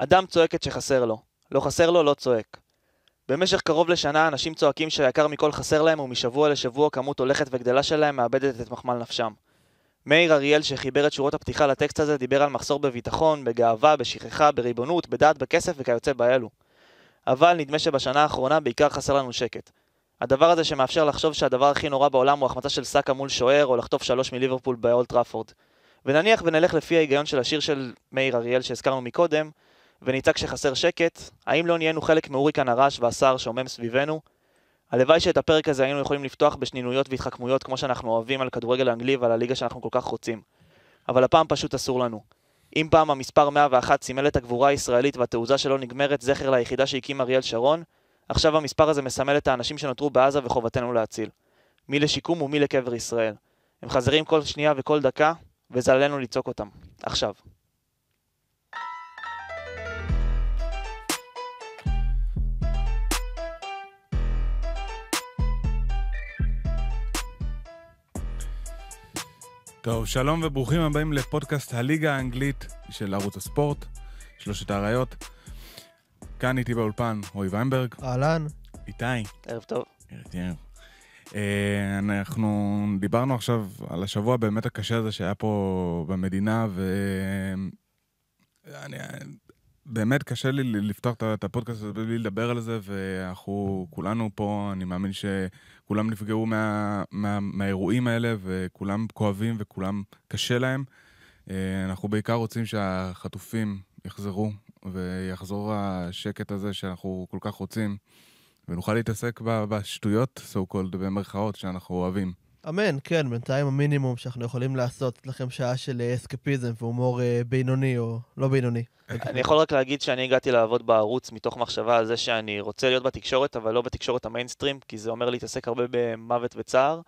אדם צועק את שחסר לו. לא חסר לו, לא צועק. במשך קרוב לשנה אנשים צועקים שהיקר מכל חסר להם ומשבוע לשבוע כמות הולכת וגדלה שלהם מאבדת את מחמל נפשם. מאיר אריאל שחיבר את שורות הפתיחה לטקסט הזה דיבר על מחסור בביטחון, בגאווה, בשכחה, בריבונות, בדעת, בכסף וכיוצא באלו. אבל נדמה שבשנה האחרונה בעיקר חסר לנו שקט. הדבר הזה שמאפשר לחשוב שהדבר הכי נורא בעולם הוא החמצה של סאקה מול שוער או לחטוף שלוש מליברפול באולט טראפורד. ונניח ונלך לפי ההיגיון של השיר של מאיר אריאל שהזכרנו מקודם, ונצעק שחסר שקט, האם לא נהיינו חלק מהוריקן הרעש והסער שומם סביבנו? הלוואי שאת הפרק הזה היינו יכולים לפתוח בשנינויות והתחכמויות כמו שאנחנו אוהבים על כדורגל האנגלי ועל הליגה שאנחנו כל כך רוצים. אבל הפעם פשוט אסור לנו. אם פעם המספר 101 סימל את הגבורה הישראלית והתעוזה שלא נגמרת זכר ליחידה שהקים אריאל שרון, עכשיו המספר הזה מסמל את האנשים שנותרו בעזה וחובתנו להציל. מי לשיקום ומי לקבר ישראל. הם חזרים כל שנייה וכל דקה, וזה עלינו לצעוק אותם. עכשיו. טוב, שלום וברוכים הבאים לפודקאסט הליגה האנגלית של ערוץ הספורט, שלושת האריות. כאן איתי באולפן רועי ויינברג. אהלן. איתי. ערב טוב. ערב. אה, אנחנו דיברנו עכשיו על השבוע באמת הקשה הזה שהיה פה במדינה, ואני באמת קשה לי לפתוח את הפודקאסט הזה בלי לדבר על זה, ואנחנו כולנו פה, אני מאמין שכולם נפגעו מה, מה, מהאירועים האלה, וכולם כואבים וכולם קשה להם. אה, אנחנו בעיקר רוצים שהחטופים יחזרו, ויחזור השקט הזה שאנחנו כל כך רוצים, ונוכל להתעסק בשטויות, so called, במרכאות, שאנחנו אוהבים. אמן, כן, בינתיים המינימום שאנחנו יכולים לעשות לכם שעה של אה, אסקפיזם והומור אה, בינוני או לא בינוני. אני יכול רק להגיד שאני הגעתי לעבוד בערוץ מתוך מחשבה על זה שאני רוצה להיות בתקשורת, אבל לא בתקשורת המיינסטרים, כי זה אומר להתעסק הרבה במוות וצער.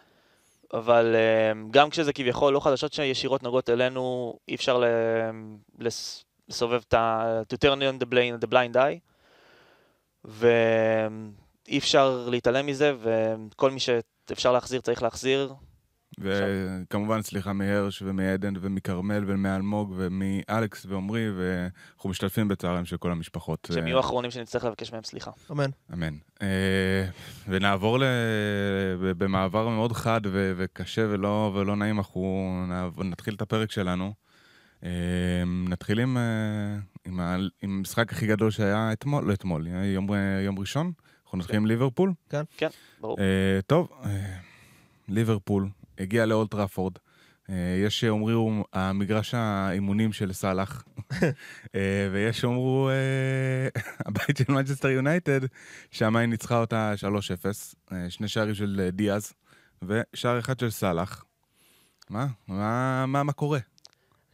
אבל אה, גם כשזה כביכול לא חדשות שישירות נוגעות אלינו, אי אפשר לסובב את ה... to turn on the blind, eye. ואי אפשר להתעלם מזה, וכל מי שאפשר להחזיר צריך להחזיר. וכמובן סליחה מהרש ומעדן ומכרמל ומאלמוג ומאלכס ועמרי, ואנחנו משתתפים בצערם של כל המשפחות. שהם יהיו האחרונים שנצטרך לבקש מהם סליחה. אמן. אמן. אה, ונעבור במעבר מאוד חד וקשה ולא נעים, אנחנו נתחיל את הפרק שלנו. אה, נתחיל עם המשחק הכי גדול שהיה אתמול, לא אתמול, יום ראשון. אנחנו נתחיל עם ליברפול? כן. כן, ברור. אה, טוב, ליברפול. הגיע לאולטראפורד. אה, יש שאומרו המגרש האימונים של סאלח, אה, ויש שאומרו אה, הבית של מנצ'סטר יונייטד, שם היא ניצחה אותה 3-0, שני שערים של דיאז, ושער אחד של סאלח. מה? מה, מה, מה קורה?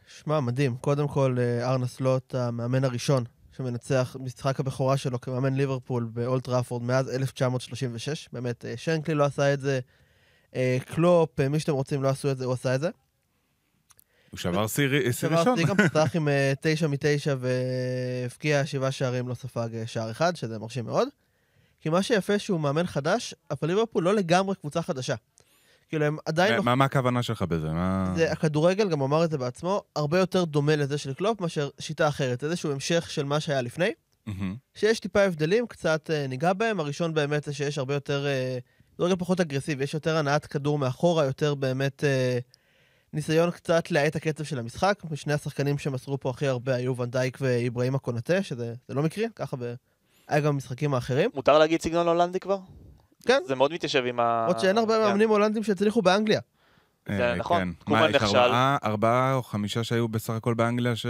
שמע, מדהים. קודם כל, ארנה סלוט, המאמן הראשון שמנצח משחק הבכורה שלו כמאמן ליברפול באולד טראפורד מאז 1936. באמת, שנקלי לא עשה את זה. אה, קלופ, אה, מי שאתם רוצים לא עשו את זה, הוא עשה את זה. הוא שבר שיא ראשון. שבר שיא גם פתח עם אה, תשע מתשע והבקיע שבעה שערים, לא ספג שער אחד, שזה מרשים מאוד. כי מה שיפה שהוא מאמן חדש, אבל ליברפול לא לגמרי קבוצה חדשה. כאילו הם עדיין... לא... מה הכוונה שלך בזה? מה... זה הכדורגל, גם אמר את זה בעצמו, הרבה יותר דומה לזה של קלופ מאשר שיטה אחרת. איזשהו המשך של מה שהיה לפני. שיש טיפה הבדלים, קצת ניגע בהם. הראשון באמת זה שיש הרבה יותר... זה רגע פחות אגרסיבי, יש יותר הנעת כדור מאחורה, יותר באמת אה, ניסיון קצת להאט הקצב של המשחק. שני השחקנים שמסרו פה הכי הרבה היו ונדייק ואיברהימה קונטה, שזה לא מקרי, ככה ב... היה גם במשחקים האחרים. מותר להגיד סגנון הולנדי כבר? כן. זה מאוד מתיישב עם ה... עוד שאין הרבה מאמנים הולנדים שהצליחו באנגליה. זה אה, נכון, קומן נכשל. ארבעה או חמישה שהיו בסך הכל באנגליה ש...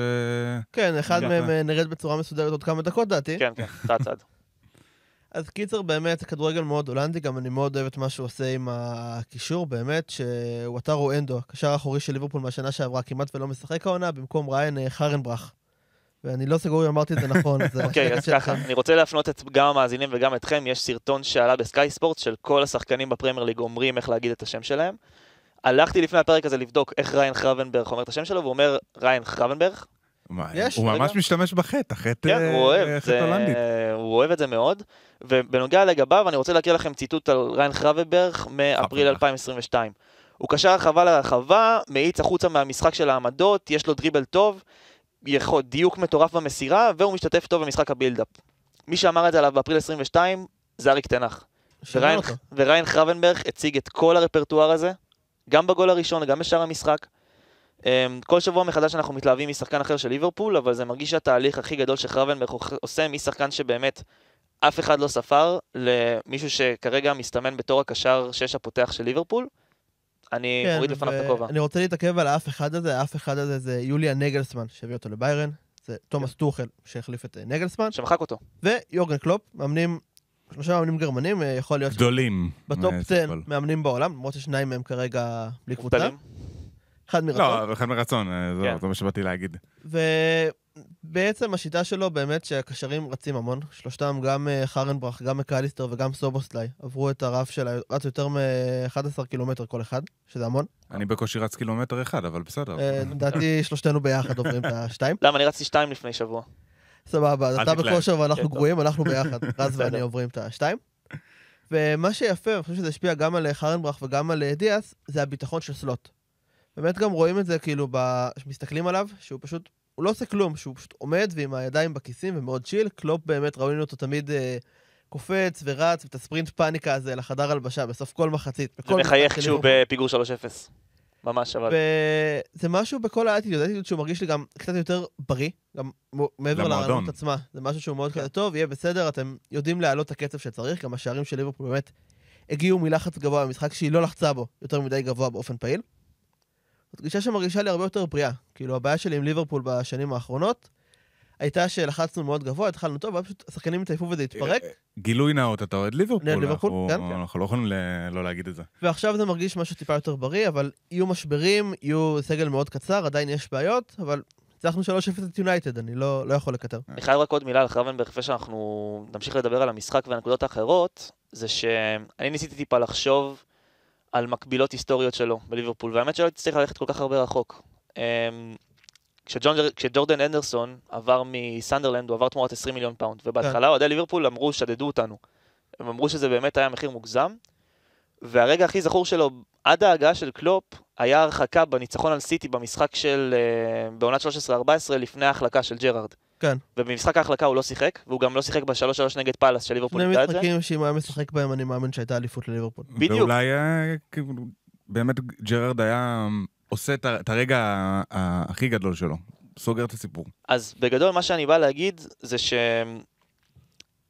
כן, אחד מהם אה, נרד בצורה מסודרת עוד כמה דקות, דעתי. כן, כן, צד צד. אז קיצר, באמת, הכדורגל מאוד הולנדי, גם אני מאוד אוהב את מה שהוא עושה עם הקישור, באמת, שהוא אנדו, הקשר האחורי של ליברפול מהשנה שעברה, כמעט ולא משחק העונה, במקום ריין אה, חרנברח. ואני לא סגור אם אמרתי את זה נכון. אוקיי, אז ככה, אני רוצה להפנות את גם המאזינים וגם אתכם, יש סרטון שעלה בסקאי ספורט של כל השחקנים בפרמייר ליג אומרים איך להגיד את השם שלהם. הלכתי לפני הפרק הזה לבדוק איך ריין חרבנברג אומר את השם שלו, והוא אומר ריין חרבנברג, יש, הוא ממש משתמש בחטא, החטא כן, הוא אוהב, הולנדית. הוא אוהב את זה מאוד. ובנוגע לגביו, אני רוצה להכיר לכם ציטוט על ריין חרבנברג מאפריל 2022. הוא קשר הרחבה לרחבה, מאיץ החוצה מהמשחק של העמדות, יש לו דריבל טוב, יכול, דיוק מטורף במסירה, והוא משתתף טוב במשחק ה build-up. מי שאמר את זה עליו באפריל 22 זה אריק טן האח. וריין. וריין חרבנברג הציג את כל הרפרטואר הזה, גם בגול הראשון וגם בשאר המשחק. אמ, כל שבוע מחדש אנחנו מתלהבים משחקן אחר של ליברפול, אבל זה מרגיש שהתהליך הכי גדול שחרבנברג עושה משחקן שבאמת אף אחד לא ספר, למישהו שכרגע מסתמן בתור הקשר שש הפותח של ליברפול. אני כן, מוריד לפניו את הכובע. אני רוצה להתעכב על האף אחד הזה, האף אחד הזה זה יוליאן נגלסמן, שהביא אותו לביירן, זה תומאס כן. טוחל, שהחליף את אה, נגלסמן, שמחק אותו. ויורגן קלופ, מאמנים, שלושה מאמנים גרמנים, אה, יכול להיות גדולים. ב top אה, 10 סופל. מאמנים בעולם, למרות ששניים מהם כרגע בלי קבוצה. אחד מרצון. לא, אחד מרצון, אה, זה- כן. זה מה שבאתי להגיד. ובעצם השיטה שלו באמת שהקשרים רצים המון. שלושתם, גם אה, חרנברח, גם מקליסטר וגם סובוסטליי, עברו את הרף של רצו יותר מ-11 קילומטר כל אחד, שזה המון. אני בקושי רץ קילומטר אחד, אבל בסדר. אה, לדעתי שלושתנו ביחד עוברים את השתיים. למה? אני רצתי שתיים לפני שבוע. סבבה, אז אתה. בכושר ואנחנו גרועים, אנחנו ביחד. רז ואני. עוברים את השתיים. ומה שיפה, אני חושב שזה השפיע גם על אה, חרנברח וגם על דיאס, זה הביטחון של סלוט. באמת גם רואים את זה כאילו, ב- כשמסתכלים עליו, שהוא פשוט, הוא לא עושה כלום, שהוא פשוט עומד ועם הידיים בכיסים ומאוד צ'יל. קלופ באמת, ראינו אותו תמיד אה, קופץ ורץ, ואת הספרינט פאניקה הזה לחדר הלבשה בסוף כל מחצית. ומחייך של כשהוא. בפיגור 3-0. ממש, אבל... וזה משהו בכל האטיטוד, האטיטוד שהוא מרגיש לי גם קצת יותר בריא, גם מעבר. לרעיונות עצמה. זה משהו שהוא מאוד כזה טוב, יהיה בסדר, אתם יודעים להעלות את הקצב שצריך, גם השערים של ליברפול באמת הגיעו מלחץ גבוה במשחק שהיא לא לחצה בו יותר מדי גבוה באופן פעיל. זאת גישה שמרגישה לי הרבה יותר בריאה. כאילו, הבעיה שלי עם ליברפול בשנים האחרונות הייתה שלחצנו מאוד גבוה, התחלנו טוב, ואז פשוט השחקנים התעייפו וזה התפרק, גילוי נאות, אתה אוהד ליברפול. ליברפול, אנחנו- כן. אנחנו לא יכולים ל- לא להגיד את זה. ועכשיו זה מרגיש משהו טיפה יותר בריא, אבל יהיו משברים, יהיו סגל מאוד קצר, עדיין יש בעיות, אבל הצלחנו 3-0 את יונייטד, אני לא, לא יכול לקטר. אני חייב רק עוד מילה על חרבנברג לפני שאנחנו נמשיך לדבר על המשחק והנקודות האחרות, זה שאני ניסיתי טיפה לחשוב על מקבילות היסטוריות שלו בליברפול, והאמת שלא הייתי צריך ללכת כל כך הרבה רחוק. אמ, כשג'ורדן הנדרסון עבר מסנדרלנד, הוא עבר תמורת 20 מיליון פאונד, ובהתחלה אוהדי ליברפול אמרו, שדדו אותנו. הם אמרו שזה באמת היה מחיר מוגזם, והרגע הכי זכור שלו, עד ההגעה של קלופ, היה הרחקה בניצחון על סיטי במשחק של, אה, בעונת 13-14 לפני ההחלקה של ג'רארד. כן. ובמשחק ההחלקה הוא לא שיחק, והוא גם לא שיחק ב-3-3 נגד פאלאס של ליברפול שני. משחקים שאם היה משחק בהם, אני מאמין שהייתה אליפות לליברפול. בדיוק. ואולי אה, כאילו, באמת ג'רארד היה עושה את הרגע הכי גדול שלו. סוגר את הסיפור. אז בגדול מה שאני בא להגיד זה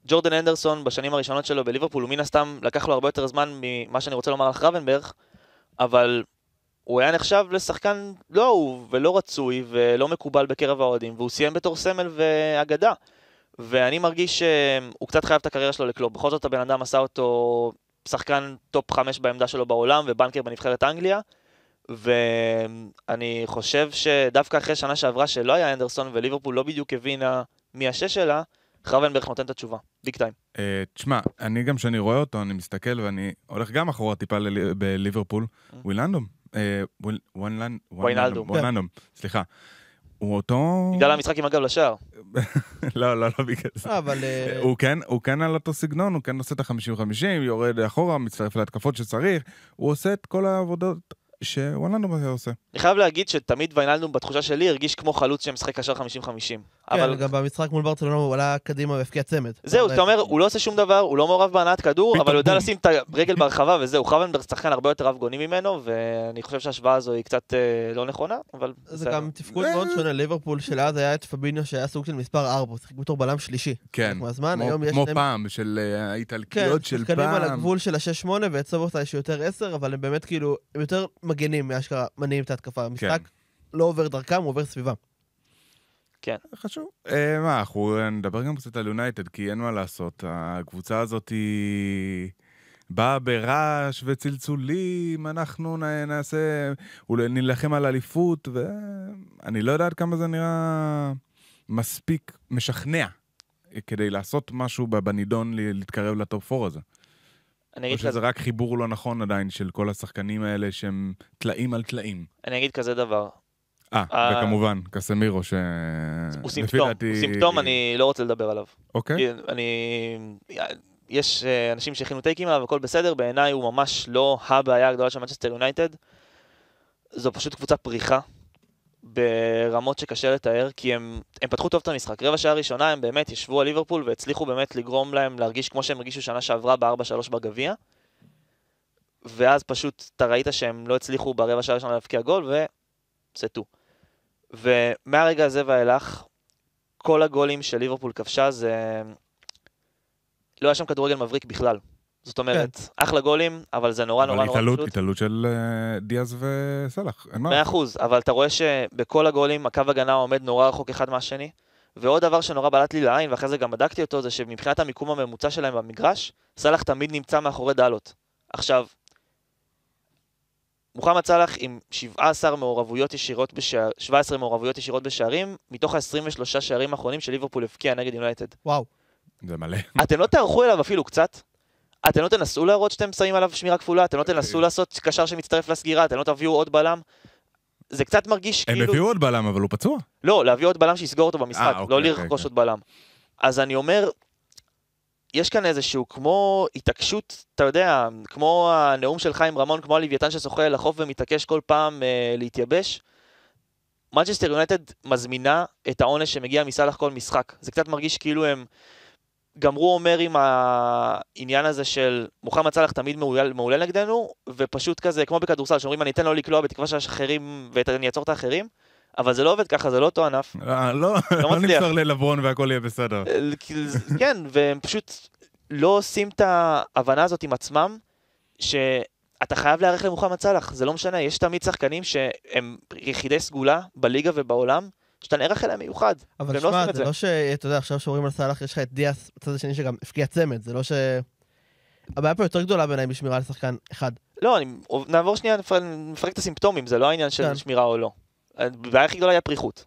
שג'ורדן הנדרסון בשנים הראשונות שלו בליברפול, הוא מן הסתם לקח לו הרבה יותר זמן ממה שאני רוצה לומר על חרבנברג, אבל הוא היה נחשב לשחקן לא אהוב ולא רצוי ולא מקובל בקרב האוהדים, והוא סיים בתור סמל ואגדה. ואני מרגיש שהוא קצת חייב את הקריירה שלו לקלופ. בכל זאת הבן אדם עשה אותו שחקן top 5 בעמדה שלו בעולם ו banker בנבחרת אנגליה. ואני חושב שדווקא אחרי שנה שעברה שלא היה הנדרסון וליברפול לא בדיוק הבינה מי השש שלה, חרבנברג נותן את התשובה, big time. אה, תשמע, אני גם כשאני רואה אותו, אני מסתכל ואני הולך גם אחורה טיפה בליברפול. ווילנדום. אה, וויל- ווילנ- ויינלדום. ווילנדום, סליחה. הוא אותו... בגלל המשחק עם הגב לשער. לא, לא, לא בגלל זה. אה, אבל... אה, הוא כן, הוא כן על אותו סגנון, הוא כן עושה את ה-50-50, יורד אחורה, מצטרף להתקפות שצריך, הוא עושה את כל העבודות שוולנדום היה עושה. אני חייב להגיד שתמיד ויינלדום בתחושה שלי הרגיש כמו חלוץ שמשחק קשר 50-50. כן, אבל גם במשחק מול ברצלונה הוא עלה קדימה והבקיע צמד. זהו, אתה אומר, הוא לא עושה שום דבר, הוא לא מעורב בהנעת כדור, אבל הוא יודע. לשים את הרגל ברחבה וזהו. חרבנברג שחקן הרבה יותר רב גוני ממנו, ואני חושב שההשוואה הזו היא קצת אה, לא נכונה, אבל זה. גם תפקוד מאוד שונה, ליברפול של אז היה את פביניו שהיה סוג של מספר 4, הוא שיחק בתור בלם שלישי. כן, כמו- יש פעם, של אה, כן, האיטלקיות של שחקנים על פעם. הגבול של ה-6-8 ואת סובוסטי שיותר 10, אבל הם באמת כאילו, הם יותר מגנים מאשכרה, מניעים את ההתקפה. המשחק לא עובר דרכם, הוא עובר סביבם. חשוב. אה, מה, אנחנו נדבר גם קצת על יונייטד, כי אין מה לעשות. הקבוצה הזאת היא... באה ברעש וצלצולים, אנחנו נ- נעשה... אולי נילחם על אליפות, ואני לא יודע עד כמה זה נראה מספיק משכנע כדי לעשות משהו בנידון להתקרב לטופ 4 הזה. אני או אגיד שזה כזה- רק חיבור לא נכון עדיין של כל השחקנים האלה שהם טלאים על טלאים. אני אגיד כזה דבר, אה, אה, וכמובן, קסמירו, ש... הוא סימפטום, דעתי- הוא סימפטום, אני לא רוצה לדבר עליו. אוקיי. אני... יש אה, אנשים שהכינו טייקים עליו, הכל בסדר, בעיניי הוא ממש לא הבעיה הגדולה של מנצ'סטר יונייטד. זו פשוט קבוצה פריחה. ברמות שקשה לתאר, כי הם, הם פתחו טוב את המשחק. רבע שעה ראשונה הם באמת ישבו על ליברפול והצליחו באמת לגרום להם להרגיש כמו שהם הרגישו שנה שעברה ב-4-3 בגביע. ואז פשוט אתה ראית שהם לא הצליחו ברבע שעה ראשונה להבקיע גול, וסטו. ומהרגע הזה ואילך, כל הגולים של ליברפול כבשה זה... לא היה שם כדורגל מבריק בכלל. זאת אומרת, כן. אחלה גולים, אבל זה נורא נורא נורא פשוט. אבל התעלות של uh, דיאז וסלאח, אין מה. מאה אחוז, אבל אתה רואה שבכל הגולים הקו הגנה עומד נורא רחוק אחד מהשני. ועוד דבר שנורא בלט לי לעין, ואחרי זה גם בדקתי אותו, זה שמבחינת המיקום הממוצע שלהם במגרש, סלאח תמיד נמצא מאחורי דלות. עכשיו, מוחמד סאלח עם 17 מעורבויות ישירות בשער, 17 מעורבויות ישירות בשערים, מתוך ה-23 שערים האחרונים של ליברפול הבקיע נגד יונייטד. וואו. זה מלא. אתם לא תערכו אליו אפילו קצת? אתם לא תנסו להראות שאתם שמים עליו שמירה כפולה? אתם לא תנסו לעשות קשר שמצטרף לסגירה? אתם לא תביאו עוד בלם? זה קצת מרגיש כאילו... הם הביאו עוד בלם, אבל הוא פצוע. לא, להביא עוד בלם שיסגור אותו במשחק, 아, אוקיי, לא לרכוש אוקיי. עוד בלם. אז אני אומר, יש כאן איזשהו כמו התעקשות, אתה יודע, כמו הנאום של חיים רמון, כמו הלוויתן ששוחה אל החוף ומתעקש כל פעם אה, להתייבש. מנצ'סטר יונייטד מזמינה את העונש שמגיע מסלאח כל משחק. זה קצת מרגיש כאילו הם גמרו אומר עם העניין הזה של מוחמד סלאח תמיד מעולה, מעולה נגדנו, ופשוט כזה, כמו בכדורסל, שאומרים אני אתן לו לקלוע בתקווה שיש אחרים ואני אעצור את האחרים. אבל זה לא עובד ככה, זה לא אותו ענף. אה, לא, לא נמסר ללברון והכל יהיה בסדר. אה, כן, והם פשוט לא עושים את ההבנה הזאת עם עצמם, שאתה חייב להיערך למוחמד סאלח, זה לא משנה, יש תמיד שחקנים שהם יחידי סגולה בליגה ובעולם, שאתה נערך אליהם מיוחד, אבל לא שמע, לא זה, זה לא שאתה יודע, עכשיו שאומרים על סאלח, יש לך את דיאס בצד השני שגם הפקיע צמד, זה לא ש... הבעיה פה יותר גדולה בעיניי בשמירה על שחקן אחד. לא, אני, נעבור שנייה, נפרק את הסימפטומים, זה לא העניין של כן. שמירה או לא. הבעיה הכי גדולה היא הפריחות.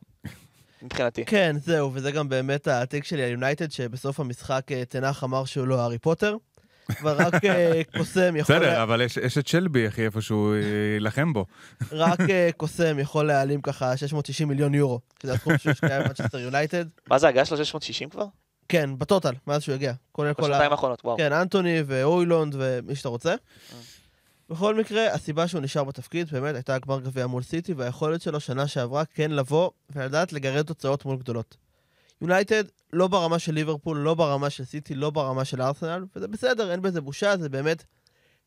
מבחינתי. כן, זהו, וזה גם באמת העתיק שלי על יונייטד, שבסוף המשחק אה, תנח אמר שהוא לא הארי פוטר. אבל רק אה, קוסם יכול... בסדר, אבל יש את שלבי, אחי, איפה שהוא אה, יילחם בו. רק קוסם יכול להעלים ככה 660 מיליון יורו, שזה הסכום שהושקע במנצ'סטר יונייטד. מה זה, הגעה שלו 660 כבר? כן, בטוטל, מאז שהוא הגיע. בשנתיים האחרונות, וואו. כן, אנטוני ואוילונד ומי שאתה רוצה. בכל מקרה, הסיבה שהוא נשאר בתפקיד באמת הייתה גמר גביע מול סיטי, והיכולת שלו שנה שעברה כן לבוא ולדעת לגרד תוצאות מול גדולות. יונייטד לא ברמה של ליברפול, לא ברמה של סיטי, לא ברמה של ארסנל, וזה בסדר, אין בזה בושה, זה באמת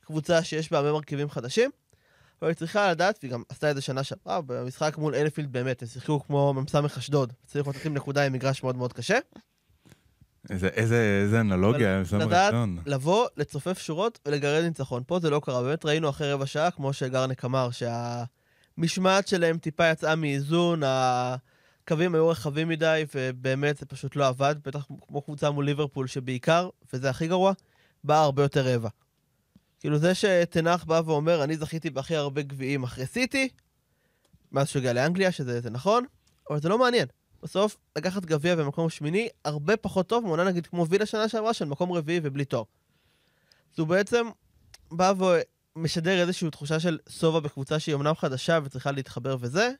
קבוצה שיש בה הרבה מרכיבים חדשים. אבל היא צריכה לדעת, והיא גם עשתה את זה שנה שעברה, במשחק מול אנפילד באמת, הם שיחקו כמו מ"ס אשדוד. צריך לתת עם נקודה עם מגרש מאוד מאוד קשה. איזה, איזה, איזה אנלוגיה, לדעת לבוא, לצופף שורות ולגרד ניצחון. פה זה לא קרה, באמת ראינו אחרי רבע שעה, כמו שגרנק אמר, שהמשמעת שלהם טיפה יצאה מאיזון, הקווים היו רחבים מדי, ובאמת זה פשוט לא עבד, בטח כמו קבוצה מול ליברפול, שבעיקר, וזה הכי גרוע, באה הרבה יותר רבע. כאילו זה שתנח בא ואומר, אני זכיתי בהכי הרבה גביעים אחרי סיטי, מאז שהוא הגיע לאנגליה, שזה נכון, אבל זה לא מעניין. בסוף, לקחת גביע במקום שמיני, הרבה פחות טוב מעונה נגיד כמו וילה שנה שעברה של מקום רביעי ובלי תואר. אז הוא בעצם בא ומשדר איזושהי תחושה של סובה בקבוצה שהיא אמנם חדשה וצריכה להתחבר וזה,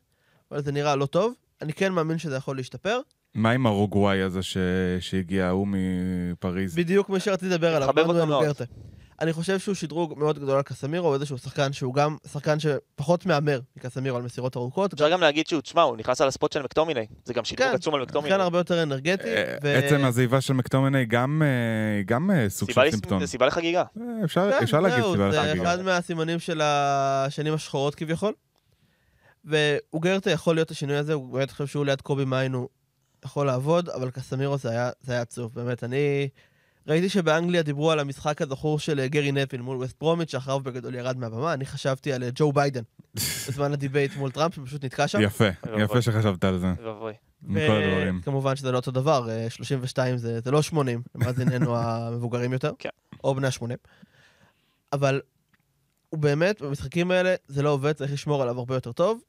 אבל זה נראה לא טוב. אני כן מאמין שזה יכול להשתפר. מה עם הרוגוואי הזה ש... שהגיע, ההוא מפריז? בדיוק מה שרציתי לדבר עליו. חבר אותו מאוד. אני חושב שהוא שדרוג מאוד גדול על קסמירו, הוא איזשהו שחקן שהוא גם שחקן שפחות מהמר מקסמירו על מסירות ארוכות. אפשר גם להגיד שהוא, תשמע, הוא נכנס על הספוט של מקטומיני, זה גם שדרוג כן, עצום על מקטומיני. שחקן הרבה יותר אנרגטי. אה, עצם העזיבה של מקטומיני גם אה, סוג של סימפטום. זה סיבה לחגיגה. אה, אפשר כן, להגיד סיבה לחגיגה. זה אחד מהסימנים של השנים השחורות כביכול. ואוגרטה יכול להיות השינוי הזה, הוא באמת חושב שהוא ליד קובי מיין, הוא יכול לעבוד, אבל קסמירו זה היה עצוב, באמת. אני... ראיתי שבאנגליה דיברו על המשחק הזכור של אה, גרי נפיל מול ווסט פרומיץ', שאחריו בגדול ירד מהבמה, אני חשבתי על אה, ג'ו ביידן בזמן ה debate מול טראמפ, שפשוט נתקע שם. יפה, יפה שחשבת על זה. כמובן שזה לא אותו דבר, 32 אה, זה, זה לא 80, למאזיננו המבוגרים יותר, כן. או בני ה-80. אבל הוא באמת, במשחקים האלה זה לא עובד, צריך לשמור עליו הרבה יותר טוב.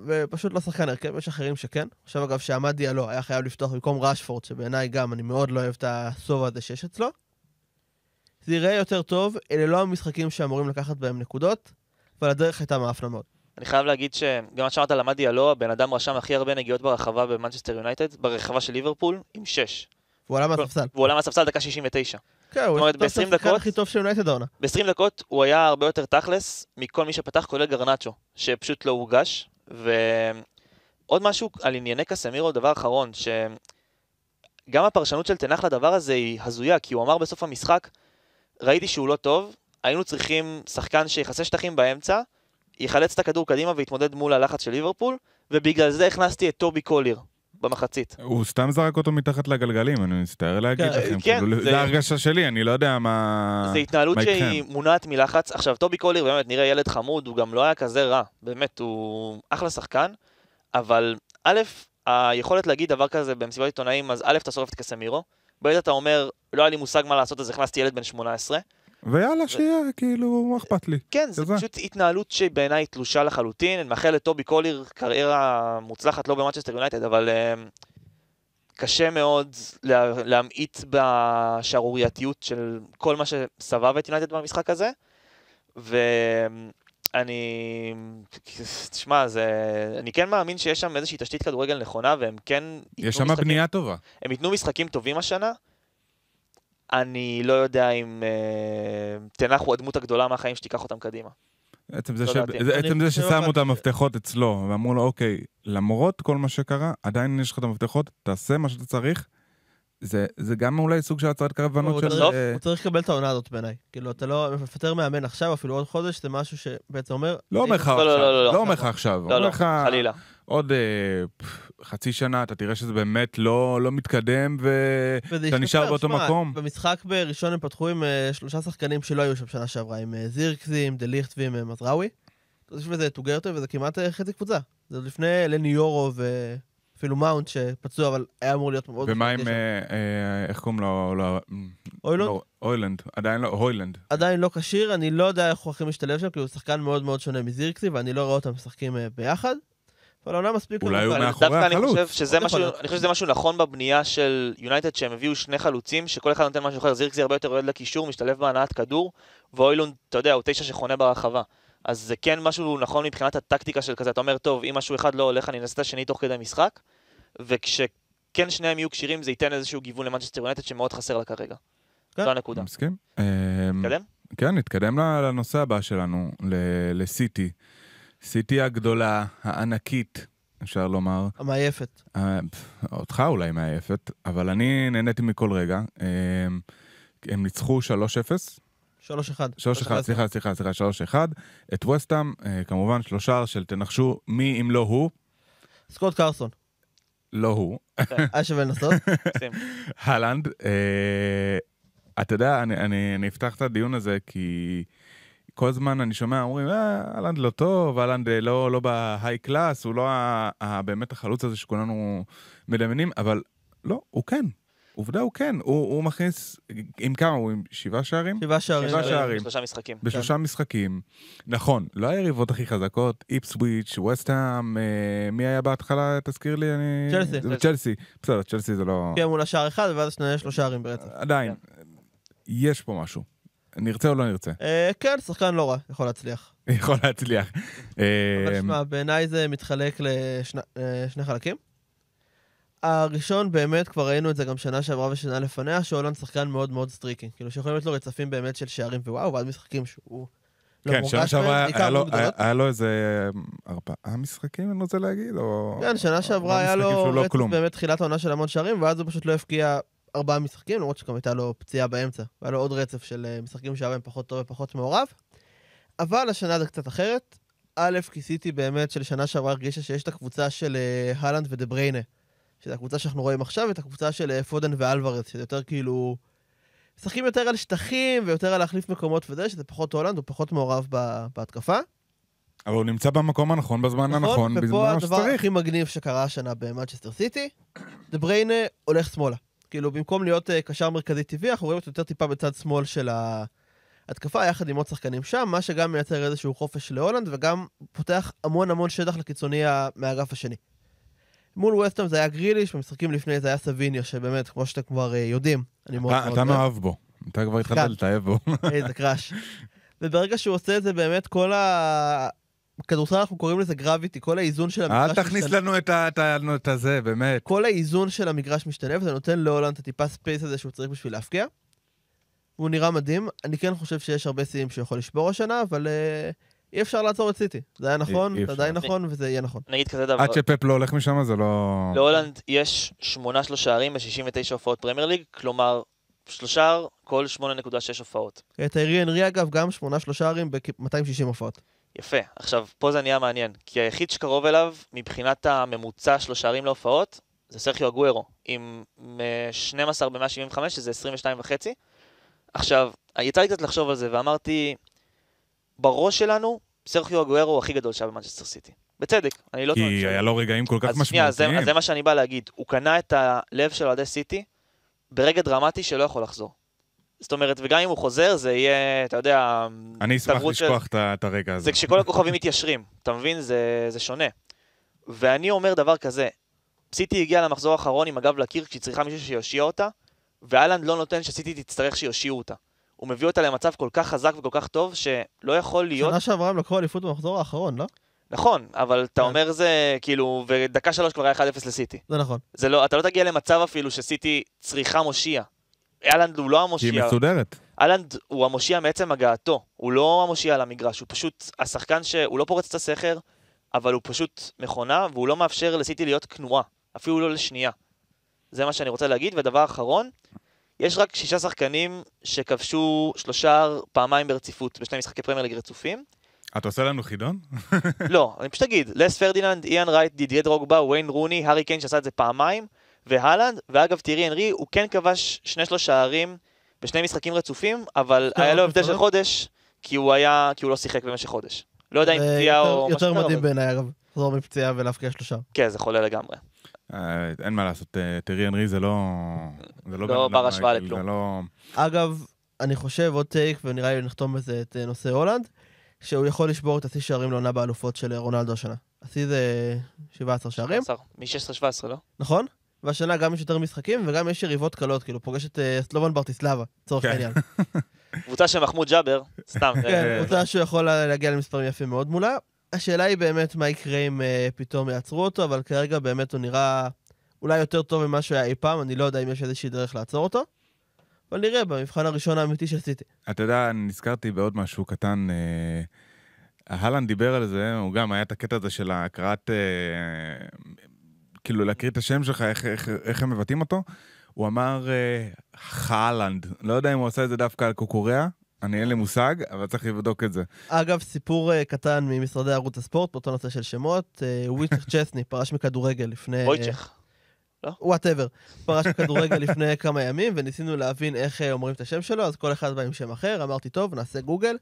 ופשוט לא שחקן הרכב, יש אחרים שכן. עכשיו אגב, שאמד דיאלו היה חייב לפתוח במקום ראשפורד, שבעיניי גם, אני מאוד לא אוהב את ה sub הזה שיש אצלו. זה יראה יותר טוב, אלה לא המשחקים שאמורים לקחת בהם נקודות, אבל הדרך הייתה מאפנה מאוד. אני חייב להגיד שגם מה שאמרת על עמד דיאלו, הבן אדם רשם הכי הרבה נגיעות ברחבה במנצ'סטר יונייטד, ברחבה של ליברפול, עם 6. והוא עלה מהספסל. והוא עלה מהספסל דקה 69. כן, הוא השחקן הכי טוב של יונייטד העונה. ב-20 דקות הוא היה הרבה יותר תכלס מכל מי שפתח, כולל גרנצ'ו, שפשוט לא הורגש, עוד משהו על ענייני קסמירו, דבר אחרון, שגם הפרשנות של תנח לדבר הזה היא הזויה, כי הוא אמר בסוף המשחק, ראיתי שהוא לא טוב, היינו צריכים שחקן שיחסה שטחים באמצע, יחלץ את הכדור קדימה ויתמודד מול הלחץ של ליברפול, ובגלל זה הכנסתי את טובי קוליר במחצית. הוא סתם זרק אותו מתחת לגלגלים, אני מצטער להגיד כן, לכם. כן, כאילו, זה- זה הרגשה שלי, אני לא יודע מה... זו התנהלות שהיא? מונעת מלחץ. עכשיו, טובי קוליר באמת נראה ילד חמוד, הוא גם לא היה כזה רע. באמת, הוא אחלה שחקן, אבל א', היכולת להגיד דבר כזה במסיבת עיתונאים, אז א', אתה שורף את קסמירו. ב', אתה אומר, לא היה לי מושג מה לעשות, אז הכנסתי ילד בן 18. ויאללה, שיהיה, כאילו, מה אכפת לי? כן, זו. פשוט התנהלות שבעיניי תלושה לחלוטין. אני מאחל לטובי קוליר קריירה מוצלחת לא במנצ'סטר יונייטד, אבל um, קשה מאוד לה, להמעיט בשערורייתיות של כל מה שסבב את יונייטד במשחק הזה. ואני... תשמע, זה... אני כן מאמין שיש שם איזושהי תשתית כדורגל נכונה, והם כן... יש שם משחקים- בנייה טובה. הם ייתנו משחקים טובים השנה. אני לא יודע אם אה, תנח הוא הדמות הגדולה מהחיים שתיקח אותם קדימה. עצם זה, לא ש... עצם זה חושב ששמו את ש- המפתחות אצלו, ואמרו לו, אוקיי, למרות כל מה שקרה, עדיין יש לך את המפתחות, תעשה מה שאתה צריך. זה, זה גם אולי סוג של הצהרת קרבנות הוא של... צריך- אה, הוא צריך לקבל את העונה הזאת בעיניי. כאילו, אתה לא מפטר מאמן עכשיו, אפילו עוד חודש, זה משהו שבעצם אומר... לא אומר לך לא, לא, עכשיו, לא, לא, לא אומר לך עכשיו, לא, לא, חלילה. עוד אה, חצי שנה, אתה תראה שזה באמת לא לא מתקדם, ו... וזה אתה נשאר באותו שמע, מקום. במשחק בראשון הם פתחו עם אה, שלושה שחקנים שלא היו שם שנה שעברה, עם אה, זירקזי, עם דליכט ועם אה, מזראוי. אז יש בזה טוגרטו, וזה כמעט אה, חצי קבוצה. זה לפני לני יורו ואפילו מאונט שפצוע, אבל היה אמור להיות מאוד... ומה עם. אה, אה, איך קוראים לו? לא, אוילונד? לא, אוילנד, עדיין לא, הוילנד. עדיין לא כשיר, אני לא יודע איך הוא הכי משתלב שם, כי הוא שחקן מאוד מאוד שונה מזירקסי, ואני לא רואה אותם משחקים אה, ביחד. אבל העונה מספיק... אולי ארוכה. הוא מאחורי דווקא אני החלוץ. חושב שזה מאוד משהו, יכול להיות. אני חושב שזה משהו נכון בבנייה של יונייטד, שהם הביאו שני חלוצים, שכל אחד נותן משהו אחר. זירקסי הרבה יותר יורד לקישור, משתלב בהנעת כדור, ואוילונד, אתה יודע, הוא תשע שחונה ברחבה. אז זה כן משהו נכון מבחינת הטקטיקה של כזה, אתה אומר, טוב, אם משהו אחד לא הולך, אני אנסה את השני תוך כדי משחק, וכשכן שניהם יהיו כשירים, זה ייתן איזשהו גיוון למנצ'סטר יונייטד שמאוד חסר לה כרגע. כן. זו הנקודה. מסכים? נתקדם? כן, נתקדם ל- לנושא הבא שלנו, ל- לסיטי. סיטי הגדולה, הענקית, אפשר לומר. המעייפת. אה, אותך אולי מעייפת, אבל אני נהניתי מכל רגע. אה, הם ניצחו 3-0, 3-1. 3-1, סליחה, סליחה, סליחה, 3-1. את וסטאם, אה, כמובן שלושה של תנחשו מי אם לא הוא, סקוט קרסון. לא הוא, היה שווה לנסות. הלנד. אתה יודע, אני, אני, אני אפתח את הדיון הזה כי כל הזמן אני שומע, אומרים, אה, הלנד לא טוב, הלנד אה, לא, לא בהיי קלאס, הוא לא ה, ה, באמת החלוץ הזה שכולנו מדמיינים, אבל לא, הוא כן. עובדה הוא כן, הוא, הוא מכניס, עם כמה? הוא עם שבעה שערים? שבעה שערים. שבעה שערים. שלושה משחקים. בשלושה משחקים. נכון, לא היריבות הכי חזקות, איפסוויץ', ווסטהאם, אה, מי היה בהתחלה, תזכיר לי, אני... צ'לסי. צ'לסי. בסדר, צ'לסי זה לא... כן, מול השער אחד, ואז שני לו שערים ברצף. עדיין, יש פה משהו. נרצה או לא נרצה. אה, כן, שחקן לא רע, יכול להצליח. יכול להצליח. אבל אה, שמע, בעיניי זה מתחלק לשני חלקים. הראשון, באמת, כבר ראינו את זה גם שנה שעברה ושנה לפניה, שהולנד שחקן מאוד מאוד streaky. כאילו, שיכולים להיות לו רצפים באמת של שערים ווואו, ואז משחקים שהוא לא כן, שנה שעברה היה- לו- איזה ארבעה משחקים, אני רוצה להגיד, או... כן, שנה שעברה היה לו לא רצף. באמת תחילת העונה של המון שערים, ואז הוא פשוט לא הפקיע ארבעה משחקים, למרות שגם הייתה לו פציעה באמצע. והיה לו עוד רצף של אה, משחקים שהיה בהם פחות טוב ופחות מעורב. אבל השנה זה קצת אחרת. א', כי סיטי באמת של שנה שעברה הרגישה שיש את הקבוצה של אה, הלנד ודה בריינה, שזו הקבוצה שאנחנו רואים עכשיו, ואת הקבוצה של אה, פודן ואלוורז, שזה יותר כאילו... משחקים יותר על שטחים ויותר על להחליף מקומות וזה, שזה פחות הולנד, הוא פחות מעורב ב- בהתקפה. אבל הוא נמצא במקום הנכון, בזמן הנכון, נכון, ופה בזמן הדבר שצריך. הכי מגניב שקרה השנה במנצ'סטר סיטי, דה בריינה הולך שמאלה. כאילו, במקום להיות אה, קשר מרכזי טבעי, אנחנו רואים אותו יותר טיפה בצד שמאל של ההתקפה, יחד עם עוד שחקנים שם, מה שגם מייצר איזשהו חופש להולנד, וגם פותח המון המון שטח לקיצוני מהאגף השני. מול ווסטהאם זה היה גריליש, במשחקים לפני זה היה סביניו, שבאמת, כמו שאתם כבר אה, יודעים, אני מאוד מאוד אתה. מאוהב בו. אתה כבר התחלת שחקן. לתאהב בו. איזה crush. וברגע שהוא עושה את זה, באמת כל ה... בכדורסל אנחנו קוראים לזה gravity, כל האיזון של המגרש... אל תכניס משתנה- לנו את ה- את ה- את הזה, באמת. כל האיזון של המגרש משתנה, וזה נותן להולנד את הטיפה space הזה שהוא צריך בשביל להבקיע. הוא נראה מדהים. אני כן חושב שיש הרבה שיאים שהוא יכול לשבור השנה, אבל uh, אי אפשר לעצור את סיטי. זה היה נכון, זה. עדיין נכון, וזה יהיה נכון. נגיד כזה דבר, עד שפפ לא הולך משם זה לא... להולנד יש 18 שערים ב-69 הופעות פרמייר ליג, כלומר, שלושה כל 8.6 הופעות. טיירי אנרי אגב, גם שמונה שלושה ערים ב-260 הופעות. יפה. עכשיו, פה זה נהיה מעניין, כי היחיד שקרוב אליו, מבחינת הממוצע של השערים להופעות, זה סרחיו אגוארו, עם אה, 12 ב-175, שזה 22 וחצי. עכשיו, יצא לי קצת לחשוב על זה, ואמרתי, בראש שלנו, סרחיו אגוארו הוא הכי גדול שהיה במנצ'סטר סיטי. בצדק, אני לא כי. היה לו רגעים כל כך אז שנייה, זה, משמעותיים. אז זה מה שאני בא להגיד. הוא קנה את הלב של אוהדי סיטי ברגע דרמטי שלא יכול לחזור. זאת אומרת, וגם אם הוא חוזר, זה יהיה, אתה יודע... אני אשמח לשכוח את הרגע הזה. זה כשכל הכוכבים מתיישרים, אתה מבין? זה, זה שונה. ואני אומר דבר כזה, סיטי הגיעה למחזור האחרון עם הגב לקיר כשהיא צריכה מישהו שיושיע אותה, ואלנד לא נותן שסיטי תצטרך שיושיעו אותה. הוא מביא אותה למצב כל כך חזק וכל כך טוב, שלא יכול להיות... שנה שעברה הם לקחו אליפות במחזור האחרון, לא? נכון, אבל אתה כן. אומר זה כאילו, ודקה שלוש כבר היה 1-0 לסיטי. זה נכון. זה לא, אתה לא תגיע למצב אפילו שסיטי צריכה מושיע. הולנד הוא לא המושיע. היא מסודרת. הולנד הוא המושיע מעצם הגעתו, הוא לא המושיע על המגרש, הוא פשוט השחקן שהוא לא פורץ את הסכר, אבל הוא פשוט מכונה, והוא לא מאפשר לסיטי להיות כנועה, אפילו לא לשנייה. זה מה שאני רוצה להגיד, ודבר אחרון, יש רק שישה שחקנים שכבשו שלושה פעמיים ברציפות בשני משחקי פרמייר ליג רצופים. אתה עושה לנו חידון? לא, אני פשוט אגיד, לס פרדיננד, איאן רייט, דידיה דרוגבה, ויין רוני, הארי קיין שעשה את זה פעמיים, והלנד, ואגב טירי אנרי, הוא כן כבש שני שלוש שערים בשני משחקים רצופים, אבל היה לו הבדל של נפרדות? חודש, כי הוא היה, כי הוא לא שיחק במשך חודש. לא יודע אם פציעה יותר- או יותר משהו מדהים אבל- בעיניי, אגב. לחזור מפציעה ולהבקיע שלושה. כן, זה חולה לגמרי. אה, אין מה לעשות, אה, טרי אנרי זה לא... זה לא אדם בר השוואה רגיל, לכלום. לא... אגב, אני חושב, עוד טייק, ונראה לי נחתום בזה את אה, נושא הולנד, שהוא יכול לשבור את השיא שערים לעונה באלופות של רונלדו השנה. השיא זה 17 שערים, מ-16-17, לא? נכון? והשנה גם יש יותר משחקים וגם יש יריבות קלות, כאילו פוגש את אה, סלובן ברטיסלבה, לצורך כן. העניין. קבוצה של מחמוד ג'אבר, סתם. זה- כן, קבוצה שהוא יכול להגיע למספרים יפים מאוד מולה. השאלה היא באמת מה יקרה אם אה, פתאום יעצרו אותו, אבל כרגע באמת הוא נראה אולי יותר טוב ממה שהוא היה אי פעם, אני לא יודע אם יש איזושהי דרך לעצור אותו. אבל נראה במבחן הראשון האמיתי של סיטי. אתה יודע, נזכרתי בעוד משהו קטן. אה, אהלן דיבר על זה, הוא גם היה את הקטע הזה של הקראת... אה, כאילו להקריא את השם שלך, איך, איך, איך הם מבטאים אותו. הוא אמר אה, חאלנד. לא יודע אם הוא עשה את זה דווקא על קוקוריאה, אני אין לי מושג, אבל צריך לבדוק את זה. אגב, סיפור אה, קטן ממשרדי ערוץ הספורט, באותו נושא של שמות, אה, וויצ'ך צ'סני פרש מכדורגל לפני... וויצ'ך. whatever. פרש מכדורגל לפני כמה ימים, וניסינו להבין איך אומרים את השם שלו, אז כל אחד בא עם שם אחר, אמרתי, טוב, נעשה גוגל.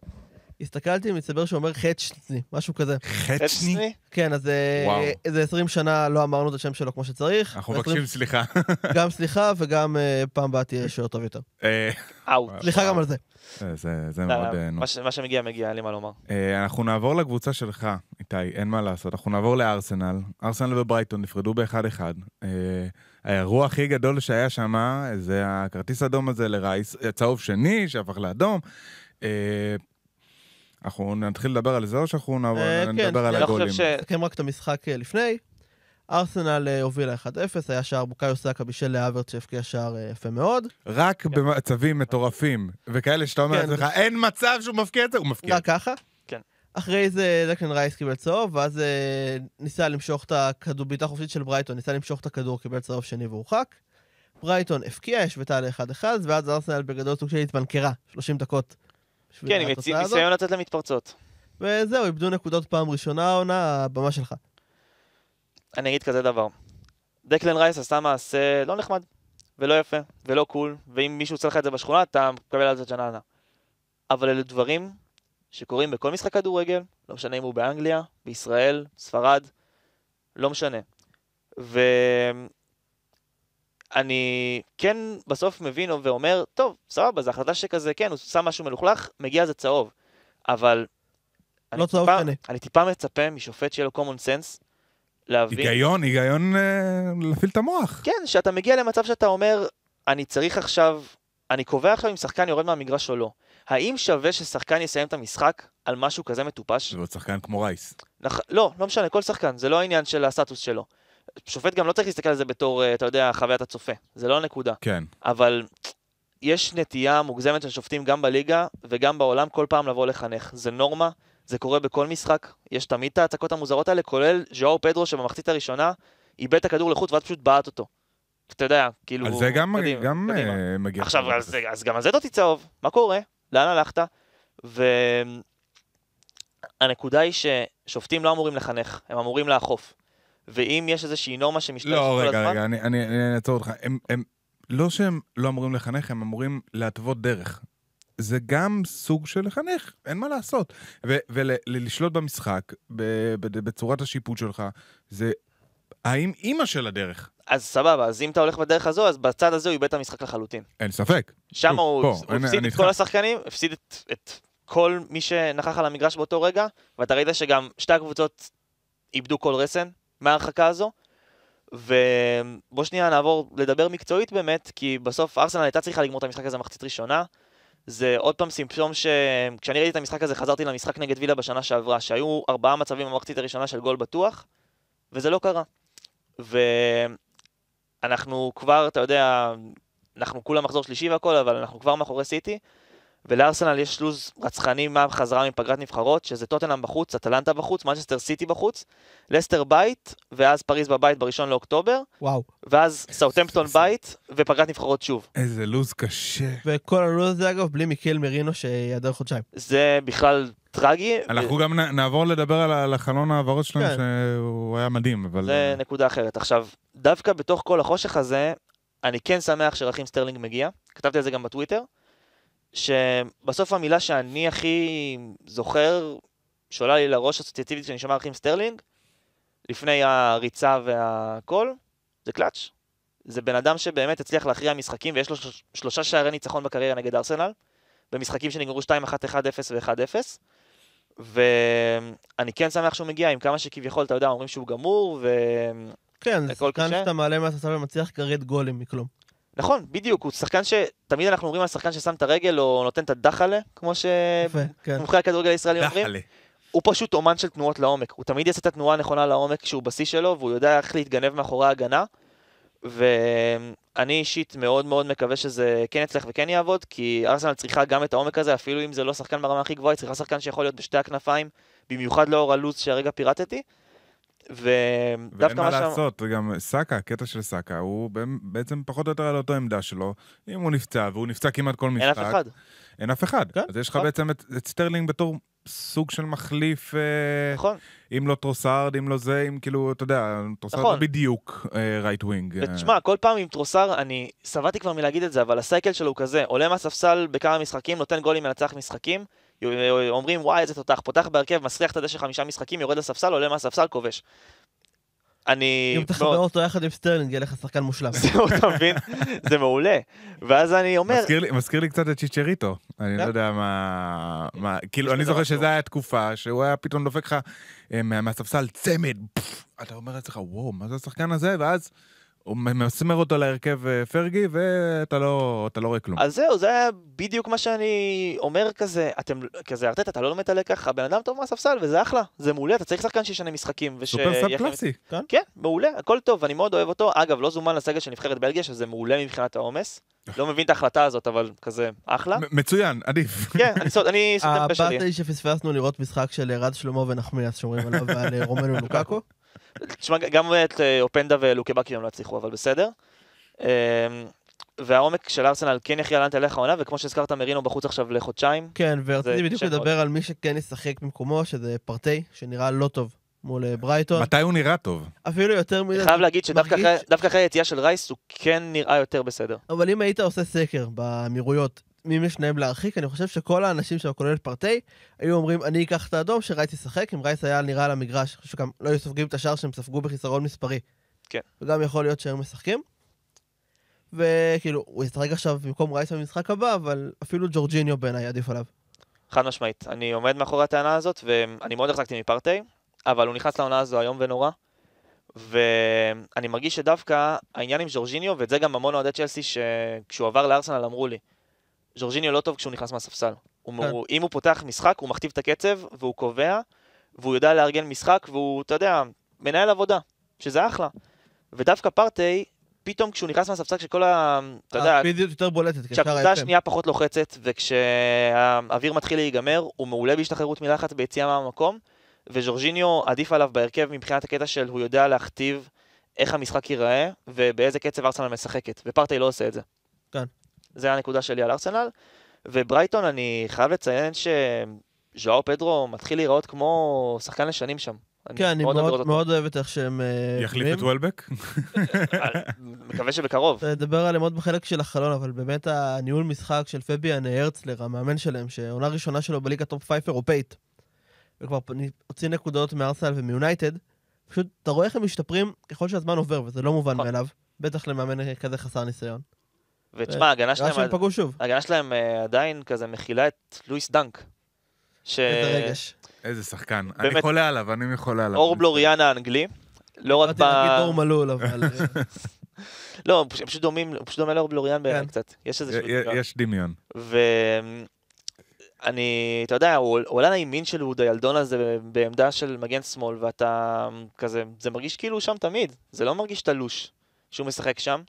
הסתכלתי, מסתבר שהוא אומר חצ'ני, משהו כזה. חצ'ני? כן, אז אה, וואו. איזה 20 שנה לא אמרנו את השם שלו כמו שצריך. אנחנו מבקשים סליחה. גם סליחה וגם אה, פעם הבאה תהיה שוער טוב יותר. אה. סליחה גם על זה. זה- לא, מאוד... מה ש- מה שמגיע, מגיע, אין לי מה לומר. אנחנו נעבור לקבוצה שלך, איתי, אין מה לעשות. אנחנו נעבור לארסנל. ארסנל וברייטון נפרדו באחד-אחד. האירוע הכי גדול שהיה שם זה הכרטיס האדום הזה לרייס, צהוב שני שהפך לאדום. אנחנו נתחיל לדבר על זה או שאנחנו נעבור- אה, כן, נדבר על אני לא הגולים? חושב ש... נסכם רק את המשחק אה, לפני. ארסנל אה, הובילה 1-0, היה שער בוקאיו סאקה בישל להאברט שהבקיע שער יפה מאוד. רק במצבים מטורפים, וכאלה שאתה אומר כן. לעצמך, אין מצב שהוא מפקיע את זה, הוא מפקיע. רק ככה. כן. אחרי זה דקלן רייס קיבל צהוב, ואז ניסה למשוך את הכדור, בעיטה חופשית של ברייטון, ניסה למשוך את הכדור, קיבל צהוב שני והורחק. ברייטון הבקיעה, השוותה ל-1-1, ואז ארסנל בגדול סוג של התבנקרה, 30 דקות. כן, עם. ניסיון לצאת למתפרצות. וזהו, איבדו נקודות פעם ראשונה העונה, הבמה שלך. אני אגיד כזה דבר. דקלן רייס עשה מעשה לא נחמד, ולא יפה, ולא cool, ואם מישהו עושה לך את זה בשכונה, אתה מקבל על זה ג'ננה. אבל אלה דברים שקורים בכל משחק כדורגל, לא משנה אם הוא באנגליה, בישראל, ספרד, לא משנה. ואני כן בסוף מבין ואומר, טוב, סבבה, זו החלטה שכזה, כן, הוא שם משהו מלוכלך, מגיע לזה צהוב. אבל... אני לא צהוב טיפה- שני. אני טיפה מצפה משופט שיהיה לו common sense, להבין... היגיון, היגיון אה, להפעיל את המוח. כן, שאתה מגיע למצב שאתה אומר, אני צריך עכשיו, אני קובע עכשיו אם שחקן יורד מהמגרש או לא. האם שווה ששחקן יסיים את המשחק על משהו כזה מטופש? זה עוד שחקן כמו רייס. נח... לא, לא משנה, כל שחקן, זה לא העניין של הסטטוס שלו. שופט גם לא צריך להסתכל על זה בתור, אה, אתה יודע, חוויית הצופה. זה לא הנקודה. כן. אבל יש נטייה מוגזמת של שופטים גם בליגה וגם בעולם כל פעם לבוא לחנך. זה נורמה, זה קורה בכל משחק, יש תמיד את ההצקות המוזרות האלה, כולל ז'ואר פדרו שבמחצית הראשונה איבד את הכדור לחוץ ואז פשוט בעט אותו. אתה יודע, כאילו... על זה גם, מדהים, גם. אה, מגיע. עכשיו, אז, אז גם על זה תוציא צהוב, מה קורה? לאן הלכת? והנקודה היא ששופטים לא אמורים לחנך, הם אמורים לאכוף. ואם יש איזושהי נורמה שמשתמשת לא, כל רגע, הזמן... רגע, אני- אני אני אעצור אותך. הם- הם, לא שהם לא אמורים לחנך, הם אמורים להתוות דרך. זה גם סוג של לחנך, אין מה לעשות. ולשלוט במשחק, ב- ב- בצורת השיפוט שלך, זה האם אימא של הדרך. אז סבבה, אז אם אתה הולך בדרך הזו, אז בצד הזה הוא איבד את המשחק לחלוטין. אין ספק. שם הוא פה, הוא אני- הפסיד אני את. כל השחקנים, הפסיד את, את כל מי שנכח על המגרש באותו רגע, ואתה ראית שגם שתי הקבוצות איבדו כל רסן מההרחקה הזו. ובוא שנייה נעבור לדבר מקצועית באמת, כי בסוף ארסנל הייתה צריכה לגמור את המשחק הזה מחצית ראשונה. זה עוד פעם סימפטום שכשאני ראיתי את המשחק הזה חזרתי למשחק נגד וילה בשנה שעברה, שהיו ארבעה מצבים במחצית הראשונה של גול בטוח, וזה לא קרה. ואנחנו כבר, אתה יודע, אנחנו כולה מחזור שלישי והכל, אבל אנחנו כבר מאחורי סיטי, ולארסנל יש לו"ז רצחני מהחזרה מפגרת נבחרות, שזה טוטנאם בחוץ, אטלנטה בחוץ, מנצ'סטר סיטי בחוץ, לסטר בית, ואז פריז בבית בראשון לאוקטובר, וואו. ואז סאוטמפטון בית, ופגרת נבחרות שוב. איזה לו"ז קשה. וכל הלו"ז הזה, אגב, בלי מיקל מרינו שיעדר חודשיים. זה בכלל טרגי. אנחנו גם נ- נעבור לדבר על החלון העברות שלנו, כן. שהוא היה מדהים, אבל... זה נקודה אחרת. עכשיו, דווקא בתוך כל החושך הזה, אני כן שמח שרחים סטרלינג מגיע, כתבתי על זה גם בטוויטר, שבסוף המילה שאני הכי זוכר, שעולה לי לראש אסוציאטיבית כשאני שומע רחים סטרלינג, לפני הריצה והכל, זה קלאץ'. זה בן אדם שבאמת הצליח להכריע משחקים, ויש לו של- שלושה שערי ניצחון בקריירה נגד ארסנל, במשחקים שנגמרו 2-1, 1-0 ו-1-0. ואני כן שמח שהוא מגיע, עם כמה שכביכול, אתה יודע, אומרים שהוא גמור, ו... כן, זה שחקן. שאתה מעלה מהספסל ומצליח לגרד גולים מכלום. נכון, בדיוק, הוא שחקן שתמיד אנחנו אומרים על שחקן ששם את הרגל או נותן את הדחלה, כמו יפה, כן. שמומחי הכדורגל הישראלי אומרים. הוא פשוט אומן של תנועות לעומק, הוא תמיד יעשה את התנועה הנכונה לעומק כשהוא בשיא שלו, והוא יודע איך להתגנב מאחורי ההגנה. ואני אישית מאוד מאוד מקווה שזה כן יצליח וכן יעבוד, כי ארסנל צריכה גם את העומק הזה, אפילו אם זה לא שחקן ברמה הכי גבוהה, היא צריכה שחקן שיכול להיות בשתי הכנפיים, במיוחד לאור הלו"ז שהרגע פירטתי. ואין ודווקא מה מה ש... לעשות, גם סאקה, הקטע של סאקה, הוא בעצם- פחות או יותר על אותו עמדה שלו. אם הוא נפצע, והוא נפצע כמעט כל משחק. אין אף אחד. אין אף אחד. כן, אז יש לך נכון. בעצם את את סטרלינג בתור סוג של מחליף, אה, נכון. אם לא טרוסארד, אם לא זה, אם כאילו, אתה יודע, טרוסארד נכון. לא בדיוק right wing. ותשמע, כל פעם עם טרוסארד, אני שבעתי כבר מלהגיד את זה, אבל ה cycle שלו הוא כזה, עולה מהספסל בכמה משחקים, נותן גולים, מנצח משחקים, אומרים וואי איזה תותח, פותח בהרכב, מסריח את הדשא חמישה משחקים, יורד לספסל, עולה מהספסל, כובש. אני... אם תחבר אותו יחד עם סטרלינג, יהיה לך שחקן מושלם. זהו, אתה מבין? זה מעולה. ואז אני אומר, מזכיר לי- מזכיר לי קצת את צ'יצ'ריטו. אני לא כן. יודע מה... מה- כאילו, אני זוכר. שזו הייתה תקופה שהוא היה פתאום דופק לך אה, מה- מהספסל צמד. אתה אומר לעצמך, וואו, מה זה השחקן הזה? ואז הוא מסמר אותו להרכב אה, פרגי, ואתה לא לא רואה כלום. אז זהו, זה היה בדיוק מה שאני אומר כזה, אתם, כזה, ארטט, אתה לא לומד את הלקח, הבן אדם טוב מהספסל, וזה אחלה, זה מעולה, אתה צריך שחקן שישנה משחקים. וש- סופר סאב יהיה- קלאסי. כן, מעולה, הכל טוב, אני מאוד אוהב אותו. אגב, לא זומן לסגל של נבחרת בלגיה, שזה מעולה מבחינת העומס. לא מבין את ההחלטה הזאת, אבל כזה, אחלה. מצוין, עדיף. כן, אני סותם פה שלי. הפארטי שפספסנו לראות משחק של רז שלמה ונחמיאס שומרים עליו ועל אה, רומנו לוקאקו. תשמע, גם את אה, אופנדה ולוקבקי הם לא הצליחו, אבל בסדר. אמ, והעומק של ארסנל כן יחיה לאן תלך העונה, וכמו שהזכרת, מרינו בחוץ עכשיו לחודשיים. כן, ורציתי בדיוק לדבר על מי שכן ישחק במקומו, שזה פרטי, שנראה לא טוב מול אה, ברייטון. מתי הוא נראה טוב? אפילו יותר מזה. אני חייב להגיד שדווקא אחרי- היציאה של רייס, הוא כן נראה יותר בסדר. אבל אם היית עושה סקר באמירויות, מי משניהם להרחיק, אני חושב שכל האנשים שם, כולל פרטי, היו אומרים, אני אקח את האדום שרייס ישחק, אם רייס היה נראה על המגרש, אני חושב שגם לא היו סופגים את השער שהם ספגו בחיסרון מספרי. כן. וגם יכול להיות שהם משחקים. וכאילו, הוא ישחק עכשיו במקום רייס במשחק הבא, אבל אפילו ג'ורג'יניו בעיניי עדיף עליו. חד משמעית. אני עומד מאחורי הטענה הזאת, ואני מאוד החזקתי מפרטי, אבל הוא נכנס לעונה הזו איום ונורא. ואני מרגיש שדווקא העניין עם ז'ורג'יניו, ואת זה גם המון אוהדי צ'לסי, שכשהוא עבר לארסנל אמרו לי, ז'ורג'יניו לא טוב כשהוא נכנס מהספסל. הוא, כן. אם הוא פותח משחק, הוא מכתיב את הקצב, והוא קובע, והוא יודע לארגן משחק, והוא, אתה יודע, מנהל עבודה, שזה אחלה. ודווקא פרטי, פתאום כשהוא נכנס מהספסל, כשכל ה... אתה יודע, הפיזיות יותר בולטת, כשהקבוצה. השנייה פחות לוחצת, וכשהאוויר מתחיל להיגמר, הוא מעולה בהשתחררות מלחץ ביציאה מהמקום, וז'ורג'יניו עדיף עליו בהרכב מבחינת הקטע של הוא יודע להכתיב איך המשחק ייראה, ובאיזה קצב ארסנל משחקת, ופרטי לא עושה את זה. כן. זה הנקודה שלי על ארסנל. וברייטון, אני חייב לציין שז'ואאו פדרו מתחיל להיראות כמו שחקן לשנים שם. כן, אני מאוד אוהב מאוד, אוהב את איך שהם... אה, יחליף. את וולבק? מקווה שבקרוב. נדבר עליהם עוד בחלק של החלון, אבל באמת הניהול משחק של פביאן הורצלר, המאמן שלהם, שעונה ראשונה שלו בליגה top 5 אירופאית, וכבר הוציא נקודות מארסנל ומיונייטד, פשוט, אתה רואה איך הם משתפרים ככל שהזמן עובר, וזה לא מובן נכון. מאליו, בטח למאמן כזה חסר ניסיון. ותשמע, ההגנה נראה שלהם... שהם פגעו שוב. ההגנה שלהם אה, עדיין כזה מכילה את לואיס דנק. ש... איזה רגש. איזה שחקן. באמת. אני חולה עליו, אני חולה עליו. אור בלוריאן האנגלי. לא רק ב... באתי להגיד דור מלול, אבל... אה, לא, הוא הם פשוט דומים, הוא פשוט דומה לאור בלוריאן בעיניי כן. קצת. יש איזה... י- יש דמיון. ואני, אתה יודע, הוא הוא עולה לימין של אודה ילדון הזה בעמדה של מגן שמאל, ואתה כזה, זה מרגיש כאילו הוא שם תמיד. זה לא מרגיש תלוש שהוא משחק שם.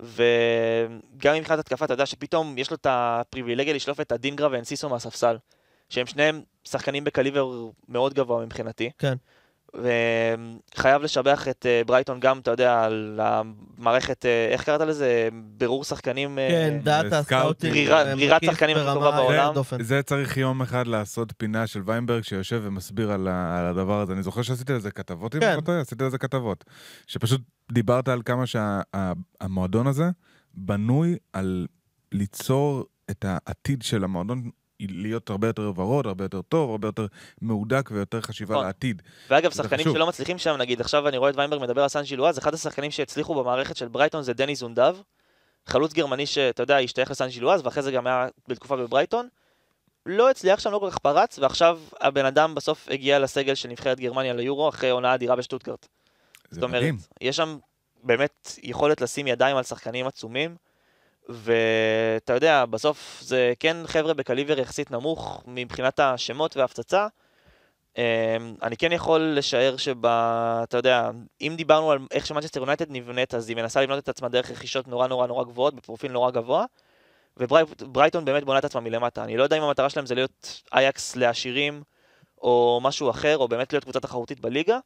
וגם מבחינת התקפה, אתה יודע שפתאום יש לו את הפריבילגיה לשלוף את אדינגרה ואנסיסו מהספסל. שהם שניהם שחקנים בקליבר מאוד גבוה מבחינתי. כן. וחייב לשבח את אה, ברייטון גם, אתה יודע, על המערכת, אה, איך קראת לזה? בירור שחקנים... אה, כן, data, scouting. ברירת- שחקנים הכי טובה בעולם. זה צריך יום אחד לעשות פינה של ויינברג שיושב ומסביר על, הדבר הזה. אני זוכר שעשיתי על זה כתבות, אם כן. אני לא טועה, עשיתי על זה כתבות. שפשוט דיברת על כמה שהמועדון הזה בנוי על ליצור את העתיד של המועדון להיות הרבה יותר ורוד, הרבה יותר טוב, הרבה יותר מהודק ויותר חשיבה נכון. לעתיד. ואגב, שחקנים חשוב. שלא מצליחים שם, נגיד, עכשיו אני רואה את ויינברג מדבר על סן ג'ילואז, אחד השחקנים שהצליחו במערכת של ברייטון זה דני זונדב, חלוץ גרמני שאתה יודע, השתייך לסן ג'ילואז, ואחרי זה גם היה בתקופה בברייטון. לא הצליח שם, לא כל כך פרץ, ועכשיו הבן אדם בסוף הגיע לסגל של נבחרת גרמניה ליורו, אחרי עונה אדירה בשטוטגרט. זה זאת אומרת, מדהים. יש שם באמת יכולת לשים ידיים על שחקנים עצומים, ואתה יודע, בסוף זה כן חבר'ה בקליבר יחסית נמוך מבחינת השמות וההפצצה. אמ, אני כן יכול לשער שב... אתה יודע, אם דיברנו על איך שמנצ'סטר יונייטד נבנית, אז היא מנסה לבנות את עצמה דרך רכישות נורא נורא נורא גבוהות, בפרופיל נורא גבוה, וברייטון באמת בונה את עצמה מלמטה. אני לא יודע אם המטרה שלהם זה להיות אייקס לעשירים, או משהו אחר, או באמת להיות קבוצה תחרותית בליגה.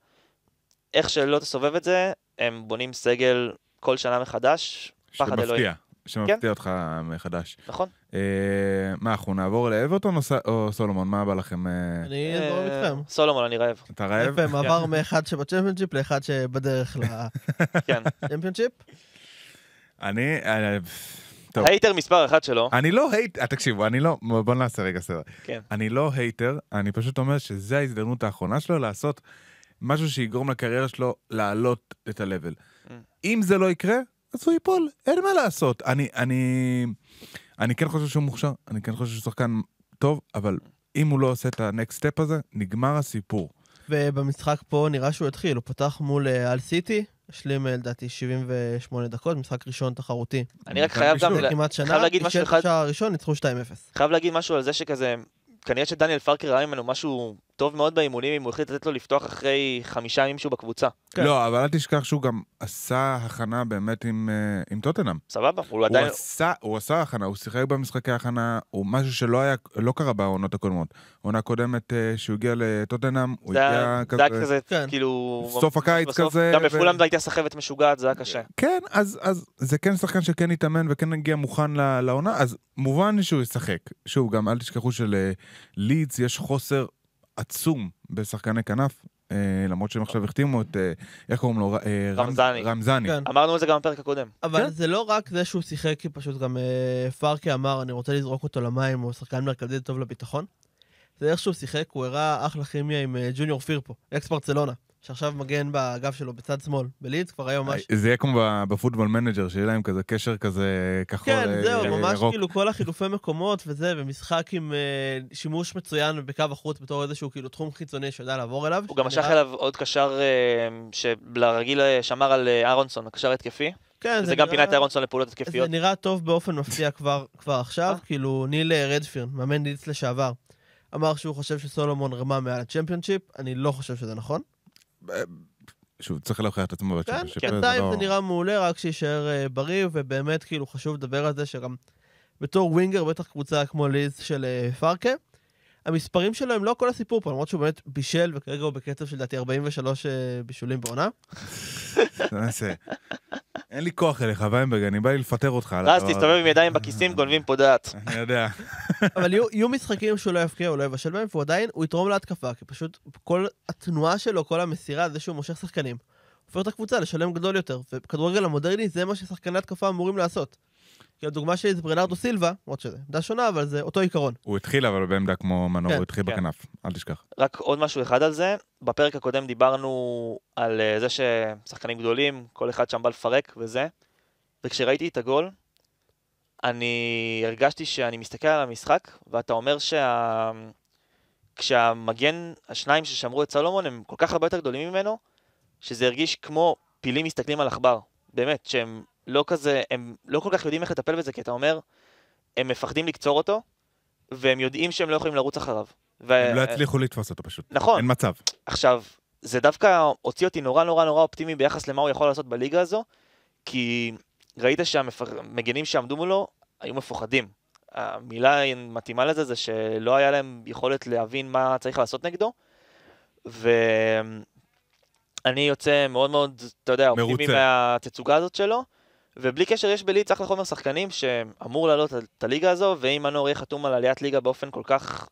איך שלא תסובב את זה, הם בונים סגל כל שנה מחדש, פחד אלוהים. שמפתיע, שמפתיע אותך מחדש. נכון? אה, מה, אנחנו נעבור לאברטון או ס- או סולומון? מה בא לכם? אה, אני אזרום אה, איתכם. סולומון, אני רעב. אתה רעב? יפה, מעבר מאחד שבצ'מפיונשיפ לאחד שבדרך כן. לצ'מפיונשיפ. אני... אה, טוב. hater מספר אחת שלו. אני לא hate... אה, תקשיבו, אני לא... בוא נעשה רגע סדר. כן. אני לא הייטר, אני פשוט אומר שזו ההזדמנות האחרונה שלו לעשות משהו שיגרום לקריירה שלו לעלות את ה-level. Mm. אם זה לא יקרה, אז הוא ייפול, אין מה לעשות. אני, אני, אני כן חושב שהוא מוכשר, אני כן חושב שהוא שחקן טוב, אבל אם הוא לא עושה את ה-next step הזה, נגמר הסיפור. ובמשחק פה נראה שהוא התחיל, הוא פתח מול אה, על סיטי, השלים אה, לדעתי 78 דקות, משחק ראשון תחרותי. אני רק חייב גם... כמעט שנה, חייב להגיד משהו אחד. השער הראשון, ניצחו 2-0. חייב להגיד משהו על זה שכזה, כנראה שדניאל פארקר ראה ממנו משהו טוב מאוד באימונים, אם הוא החליט לתת לו לפתוח אחרי חמישה ימים שהוא בקבוצה. כן. לא, אבל אל תשכח שהוא גם עשה הכנה באמת עם, אה, עם טוטנאם. סבבה? הוא הוא עדיין... עשה, הוא עשה הכנה, הוא שיחק במשחקי הכנה, הוא משהו שלא היה, לא קרה בעונות הקודמות. עונה קודמת אה, שהוא הגיע לטוטנאם, הוא זה הגיע זה היה כזה... כזה, כן. כאילו... סוף הקיץ בסוף, כזה, גם ו- בפולאם הייתה סחבת משוגעת, זה היה קשה. כן, אז, אז זה כן שחקן שכן התאמן וכן הגיע מוכן לעונה, אז מובן שהוא ישחק. שוב, גם אל תשכחו שללידס יש חוסר עצום בשחקני כנף, אה, למרות שהם עכשיו החתימו את, אה, איך קוראים לו? אה, רמ- רמזני. רמזני. כן. אמרנו את זה גם בפרק הקודם. אבל כן. זה לא רק זה שהוא שיחק, פשוט גם אה, פארקי אמר, אני רוצה לזרוק אותו למים, הוא שחקן מרכזי טוב לביטחון. זה איך שהוא שיחק, הוא הראה אחלה כימיה עם אה, ג'וניור פירפו, אקס ברצלונה, שעכשיו מגן באגף שלו בצד שמאל, בלידס, כבר היה ממש... זה יהיה כמו ב- ב Football Manager, שיהיה להם כזה קשר כזה כחול, כן, אה, זהו, ממש ירוק. כאילו כל החילופי מקומות וזה, ומשחק עם אה, שימוש מצוין בקו החוץ בתור איזשהו כאילו תחום חיצוני שיודע לעבור אליו. הוא גם משך אליו עוד קשר שלרגיל שמר על אה, אהרונסון, הקשר התקפי. כן, זה גם נראה- פינה את אהרונסון לפעולות זה התקפיות. נראה טוב באופן מפתיע כבר, כבר עכשיו? כאילו ניל רדפרן, מאמן לידס לשעבר, אמר שהוא חושב שסולומון רמה מעל הצ'מפיונשיפ, אני לא חושב שזה נכון. שוב, צריך להוכיח את עצמו כן, בצ'מפיונשיפ. כן, בינתיים לא- זה נראה מעולה, רק שיישאר אה, בריא, ובאמת, כאילו, חשוב לדבר על זה שגם בתור ווינגר, בטח קבוצה כמו ליז של אה, פארקה, המספרים שלו הם לא כל הסיפור פה, למרות שהוא באמת בישל, וכרגע הוא בקצב של לדעתי 43 אה, בישולים בעונה. אין לי כוח אליך, ויינברג, אני בא לי לפטר אותך. על רז, תסתובב. עם ידיים בכיסים, גונבים פה דעת. אני יודע. אבל יהיו, משחקים שהוא לא יפקיע, הוא לא יבשל בהם, והוא עדיין, הוא יתרום להתקפה, כי פשוט כל התנועה שלו, כל המסירה, זה שהוא מושך שחקנים, הופך את הקבוצה לשלם גדול יותר, ובכדורגל המודרני זה מה ששחקני התקפה אמורים לעשות. כי הדוגמה שלי זה ברנרדו סילבה, למרות שזה עמדה שונה, אבל זה אותו עיקרון. הוא התחיל אבל בעמדה כמו מנור, כן, הוא התחיל כן. בכנף, אל תשכח. רק עוד משהו אחד על זה, בפרק הקודם דיברנו על אה, זה ששחקנים גדולים, כל אחד שם בא לפרק וזה, וכשראיתי את הגול, אני הרגשתי שאני מסתכל על המשחק, ואתה אומר שה... כשהמגן, השניים ששמרו את סלומון, הם כל כך הרבה יותר גדולים ממנו, שזה הרגיש כמו פילים מסתכלים על עכבר. באמת, שהם לא כזה, הם לא כל כך יודעים איך לטפל בזה, כי אתה אומר, הם מפחדים לקצור אותו, והם יודעים שהם לא יכולים לרוץ אחריו. ו... הם לא יצליחו לתפוס אותו פשוט. נכון. אין מצב. עכשיו, זה דווקא הוציא אותי נורא נורא נורא אופטימי ביחס למה הוא יכול לעשות בליגה הזו, כי ראית שהמגנים שעמדו מולו היו מפוחדים. המילה המתאימה לזה זה שלא היה להם יכולת להבין מה צריך לעשות נגדו, ואני יוצא מאוד מאוד, אתה יודע, אופטימי. מהתצוגה הזאת שלו, ובלי קשר יש בליץ אחלה חומר שחקנים שאמור לעלות את הליגה הזו, ואם מנור יהיה חתום על עליית ליגה באופן כל כך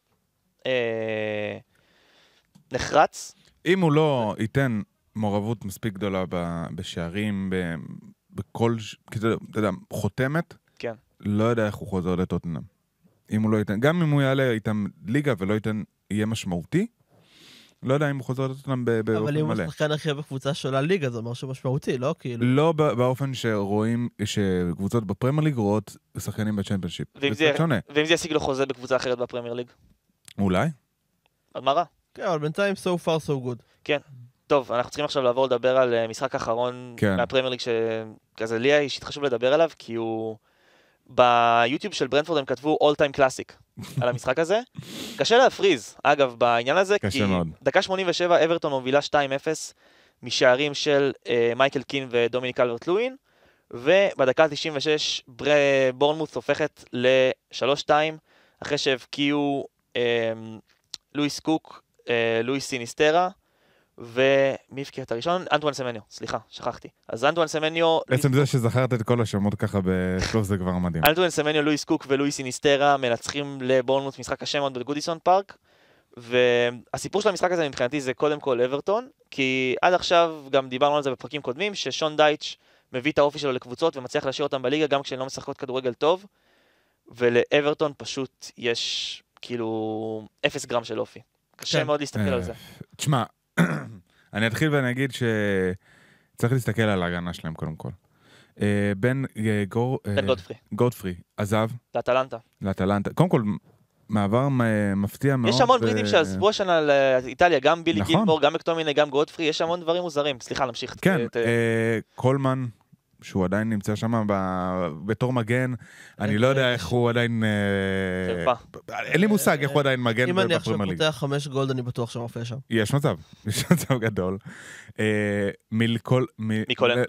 אה, נחרץ, אם הוא לא ייתן מעורבות מספיק גדולה בשערים, ב- בכל, יודע- אתה יודע, חותמת, כן. לא יודע איך הוא חוזר לטוטנאם. אם הוא לא ייתן, גם אם הוא יעלה איתם ליגה ולא ייתן, יהיה משמעותי, לא יודע אם הוא חוזר לטוטנאם ב- אבל באופן אם הוא מלא. השחקן הכי הרבה בקבוצה שעולה ליגה, זה אומר שהוא משמעותי, לא? כאילו... לא ב- באופן שרואים, שקבוצות בפרמייר ליג רואות שחקנים בצ'מפיונשיפ. זה שונה. ואם זה ישיג לו חוזה בקבוצה אחרת בפרמייר ליג, אולי? אז מה רע? כן, אבל בינתיים so far so good. טוב, אנחנו צריכים עכשיו לעבור לדבר על אה, משחק אחרון כן. מהפרמייר ליג, שכזה לי אישית חשוב לדבר עליו, כי הוא... ביוטיוב של ברנפורד הם כתבו All Time Classic על המשחק הזה. קשה להפריז, אגב, בעניין הזה, כי מאוד. דקה 87, אברטון מובילה 2-0 משערים של אה, מייקל קין ודומיניק אלברט לואין, ובדקה 96 בר... בורנמוס הופכת ל-3-2, אחרי שהבקיעו אה, לואיס קוק, אה, לואיס סיניסטרה, ומי הבקיע את הראשון? אנטואן סמניו, סליחה, שכחתי. אז אנטואן סמניו... עצם זה שזכרת את כל השמות ככה בשלוף זה כבר מדהים. אנטואן סמניו, לואיס קוק ולואיס סיניסטרה מנצחים לבורנמוט משחק קשה מאוד בגודיסון פארק. והסיפור של המשחק הזה מבחינתי זה קודם כל אברטון, כי עד עכשיו גם דיברנו על זה בפרקים קודמים, ששון דייץ' מביא את האופי שלו לקבוצות ומצליח להשאיר אותם בליגה גם כשהן לא משחקות כדורגל טוב, ולאברטון פשוט יש כאילו אפס גרם של אופי. קשה כן. מאוד להסתכל אה, על זה. תשמע, אני אתחיל ואני אגיד שצריך להסתכל על ההגנה שלהם קודם כל. אה, בן אה, גור... אה, בן גודפרי, גודפרי עזב לאטלנטה. לאטלנטה. קודם כל, מעבר מפתיע מאוד. יש המון בריטים שעזבו השנה לאיטליה, גם בילי נכון. גילמור, גם מקטומיני, גם גודפרי, יש המון דברים מוזרים. סליחה, נמשיך. כן, קולמן, שהוא עדיין נמצא שם ב- בתור מגן, אני לא יודע איך הוא עדיין... אה, חרפה. אין לי מושג איך הוא עדיין מגן אם אני עכשיו. פותח חמש גולד, אני בטוח שמופיע שם. יש מצב, יש מצב גדול. אה.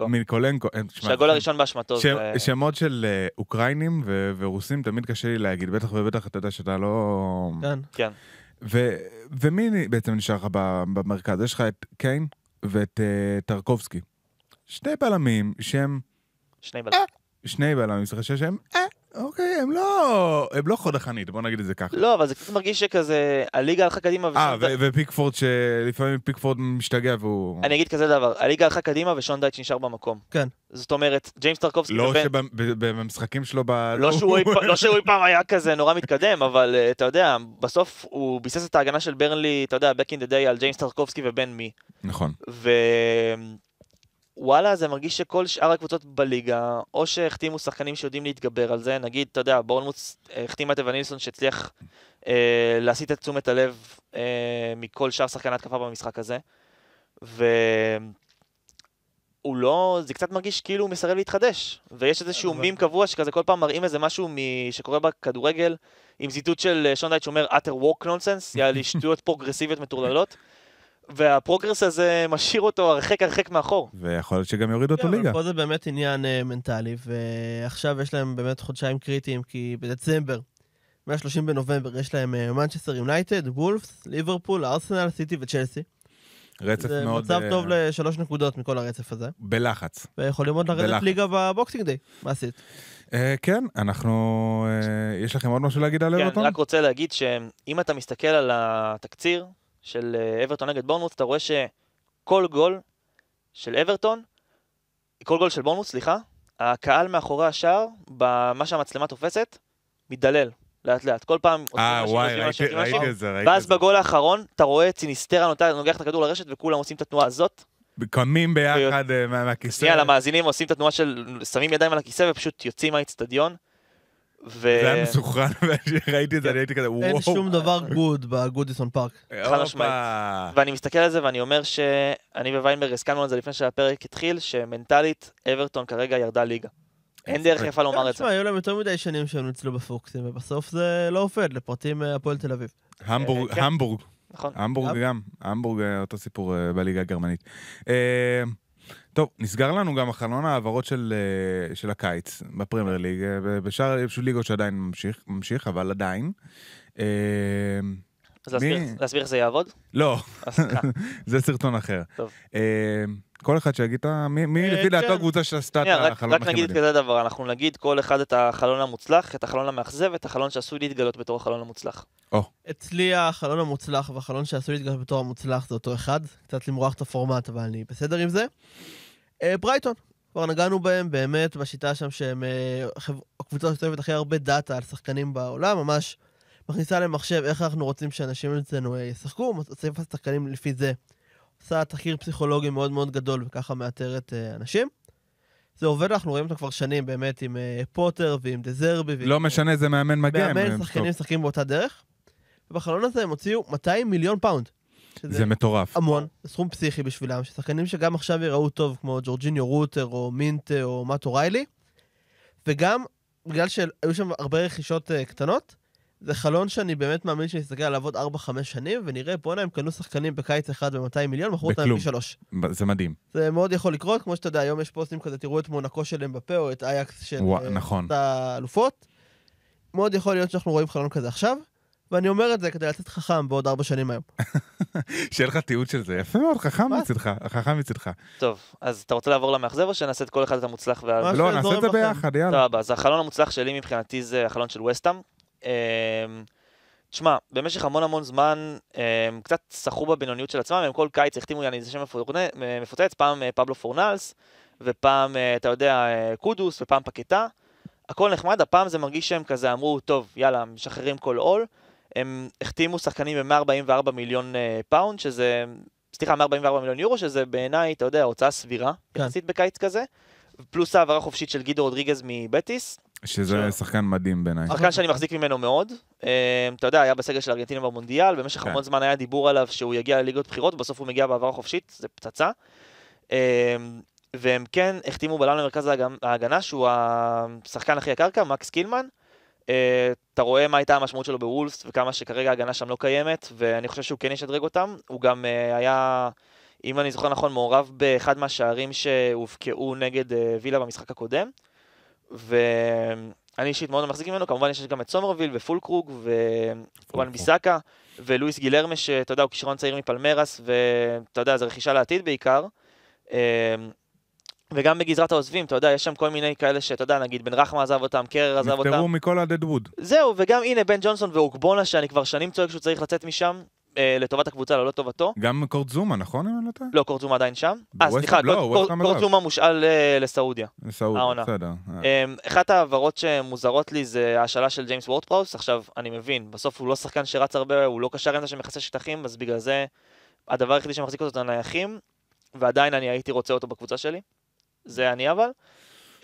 מילקולנקו. אה, תשמע, שהגול הראשון באשמתו. שמות של אה, אוקראינים ורוסים תמיד קשה לי להגיד, בטח ובטח אתה יודע שאתה לא... כן. כן. ומי בעצם נשאר לך במרכז? יש לך את קין ואת אה, טרקובסקי. שני בלמים שהם... שני בלמים. שני בלמים, סליחה, שהם... אה, אוקיי, הם לא... הם לא חוד החנית, בוא נגיד את זה ככה. לא, אבל זה קצת מרגיש שכזה, הליגה הלכה קדימה אה, ושון. ו- ופיקפורד, שלפעמים פיקפורד משתגע והוא... אני אגיד כזה דבר, הליגה הלכה קדימה ושון דייץ' נשאר במקום. כן. זאת אומרת, ג'יימס טרקובסקי... לא ובן- שבמשחקים שלו ב... לא שהוא אי פ- לא פעם היה כזה נורא מתקדם, אבל אה, אתה יודע, בסוף הוא ביסס את ההגנה של ברנלי, אתה יודע, back in the day על ג'יימס טרקובסקי ובן מי. נכון. ווואלה, זה מרגיש שכל שאר הקבוצות בליגה, או שהחתימו שחקנים שיודעים להתגבר על זה, נגיד, אתה יודע, בורנמוץ אה, החתימה את אבן נילסון שהצליח אה, להסיט את תשומת הלב אה, מכל שאר שחקני התקפה במשחק הזה, והוא לא, זה קצת מרגיש כאילו הוא מסרב להתחדש, ויש איזשהו אבל- מים קבוע שכזה כל פעם מראים איזה משהו מ... שקורה בכדורגל, עם ציטוט של אה, שון דייט שאומר utter walk nonsense, יעני שטויות פרוגרסיביות מטורללות. וה progress הזה משאיר אותו הרחק הרחק מאחור. ויכול להיות שגם יוריד אותו כן, ליגה. פה זה באמת עניין אה, מנטלי, ועכשיו יש להם באמת חודשיים קריטיים, כי בדצמבר, מה-30 בנובמבר, יש להם מנצ'סטר יונייטד, וולפס, ליברפול, ארסנל, סיטי וצ'לסי. רצף זה מאוד... מצב אה, טוב לשלוש נקודות מכל הרצף הזה, בלחץ. ויכולים עוד לרדת בלחץ. ליגה ב Boxing Day. מה עשית? אה, כן, אנחנו... אה, יש לכם עוד משהו להגיד על כן, אני אברטון? רק רוצה להגיד שאם אתה מסתכל על התקציר של אה, אברטון נגד בורנמוט, אתה רואה שכל גול של אברטון, כל גול של בורנמוט, סליחה, הקהל מאחורי השער, במה שהמצלמה תופסת, מתדלל, לאט לאט. כל פעם... אה, וואי, ראיתי את זה, ראיתי ואז. בגול האחרון, אתה רואה את סיניסטרה נוגח את הכדור לרשת, וכולם עושים את התנועה הזאת. קמים ביחד אה, מה- מהכיסא. שנייה, למאזינים עושים את התנועה של שמים ידיים על הכיסא ופשוט יוצאים מהאיצטדיון. ו... זה היה מסוכן, ראיתי את זה, אני הייתי כזה, וואו. אין שום דבר good בגודיסון פארק. חד משמעית. ואני מסתכל על זה ואני אומר שאני וויינברג הסכמנו על זה לפני שהפרק התחיל, שמנטלית אברטון כרגע ירדה ליגה. אין דרך יפה לומר את זה. תשמע, היו להם יותר מדי שנים שהם ניצלו בפוקסים, ובסוף זה לא עובד לפרטים אה, הפועל תל אביב. המבורג, כן. המבורג, נכון. המבורג גם. המבורג אה, אותו סיפור אה, בליגה הגרמנית. טוב, נסגר לנו גם החלון ההעברות של, אה, של הקיץ בפרמייר ליג, אה, ב- בשאר יש ליגות שעדיין ממשיך, ממשיך, אבל עדיין. אה, אז מי- להסביר איך זה יעבוד? לא. זה סרטון אחר. טוב. כל אחד שיגיד את ה... מי- מי לפי דעתו כן. הקבוצה שעשתה את שנייה, רק- החלון רק הכי נגיד מדהים. כזה דבר, אנחנו נגיד כל אחד את החלון המוצלח, את החלון המאכזב, את החלון שעשוי להתגלות בתור החלון המוצלח. אצלי החלון המוצלח והחלון שעשוי להתגלות בתור המוצלח זה אותו אחד. קצת למרוח את הפורמט, אבל אני בסדר עם זה. אה, ברייטון, כבר נגענו בהם באמת בשיטה שם שהם אה, הקבוצה שצורכת הכי הרבה דאטה על שחקנים בעולם, ממש מכניסה למחשב איך אנחנו רוצים שאנשים אצלנו אה, ישחקו, מוסיפה שחקנים לפי זה. עושה תחקיר פסיכולוגי מאוד מאוד גדול וככה מאתרת אנשים. זה עובד, אנחנו רואים אותו כבר שנים באמת עם פוטר ועם דזרבי. ועם- לא משנה, זה מאמן מגן. מאמן, שחקנים. משחקים באותה דרך. ובחלון הזה הם הוציאו 200 מיליון פאונד. זה מטורף. המון, סכום פסיכי בשבילם, ששחקנים שגם עכשיו יראו טוב, כמו ג'ורג'יניו רוטר, או מינטה, או מאטו ריילי, וגם בגלל שהיו שם הרבה רכישות uh, קטנות, זה חלון שאני באמת מאמין שנסתכל עליו עוד 4-5 שנים, ונראה, בואנה, הם קנו שחקנים בקיץ אחד ב-200 מיליון, מכרו אותם. פי שלוש. זה מדהים. זה מאוד יכול לקרות, כמו שאתה יודע, היום יש פוסטים כזה, תראו את מונקו של אמבפה, או את אייקס של וואו, אה, נכון. האלופות. מאוד יכול להיות שאנחנו רואים חלון כזה עכשיו, ואני אומר את זה כדי לצאת חכם בעוד ארבע שנים היום. שיהיה לך תיעוד של זה. יפה מאוד, חכם? מצדך. חכם מצדך. טוב, אז אתה רוצה לעבור למאכזב או שנעשה את כל אחד את המוצלח ואז... מה לא, נעשה את זה. ביחד, יאללה. סבבה, אז החלון המוצלח שלי מבחינתי זה החלון של וסטאם. אמ, תשמע, במשך המון המון זמן הם קצת סחרו בבינוניות של עצמם, הם כל קיץ החתימו יעני איזה שם מפוצץ, פעם אה, פבלו פורנלס, ופעם, אה, אתה יודע, אה, קודוס, ופעם פקטה. הכל נחמד, הפעם זה מרגיש שהם כזה אמרו, טוב, יאללה, משחררים כל עול. הם החתימו שחקנים ב-144 מיליון אה, פאונד, שזה, סליחה, 144 מיליון יורו, שזה בעיניי, אתה יודע, הוצאה סבירה, כן. יחסית בקיץ כזה. פלוס העברה חופשית של גידו רודריגז מבטיס, שזה שחקן מדהים בעיניי. שחקן שאני מחזיק ממנו מאוד. אה, אתה יודע, היה בסגל של ארגנטינה במונדיאל, במשך כן. המון זמן היה דיבור עליו שהוא יגיע לליגות בכירות, בסוף הוא מגיע בהעברה חופשית, זה פצצה. אה, והם כן החתימו בלם למרכז ההגנ- ההגנה, שהוא השחקן הכי יקר כאן, מקס קילמן. אה, אתה רואה מה הייתה המשמעות שלו בוולפס, וכמה שכרגע ההגנה שם לא קיימת, ואני חושב שהוא כן ישדרג אותם. הוא גם אה, היה, אם אני זוכר נכון, מעורב באחד מהשערים שהובקעו נגד אה, וילה במשחק הקודם. ואני אישית מאוד מחזיק ממנו, כמובן יש גם את סומרוויל ופולקרוג ווואן ביסאקה ולואיס גיליירמה, שאתה יודע, הוא כישרון צעיר מפלמרס, ואתה יודע, זו רכישה לעתיד בעיקר. אה, וגם בגזרת העוזבים, אתה יודע, יש שם כל מיני כאלה שאתה יודע, נגיד בן רחמה עזב אותם, קרר עזב אותם. נפטרו מכל הדדווד. זהו, וגם הנה בן ג'ונסון ואוקבונה, שאני כבר שנים צועק שהוא צריך לצאת משם, אה, לטובת הקבוצה, לא לטובתו. גם קורט זומה, נכון אם אני לא טועה? לא, קורצומה עדיין שם. אה, סליחה, לא, קור- ווסט קור- האם עזב. קורצומה מושאל אה, לסעודיה. סעוד, העונה. בסדר. אה. אמ, אחת ההעברות שמוזרות לי זה ההשאלה של ג'יימס וורדפראוס. עכשיו, אני מבין, בסוף הוא לא שחקן שרץ הרבה, הוא לא קשר אמצע שמכסה שטחים, אז בגלל זה הדבר היחידי שמחזיק אותו זה הנייחים, ועדיין אני הייתי רוצה אותו בקבוצה שלי. זה אני אבל.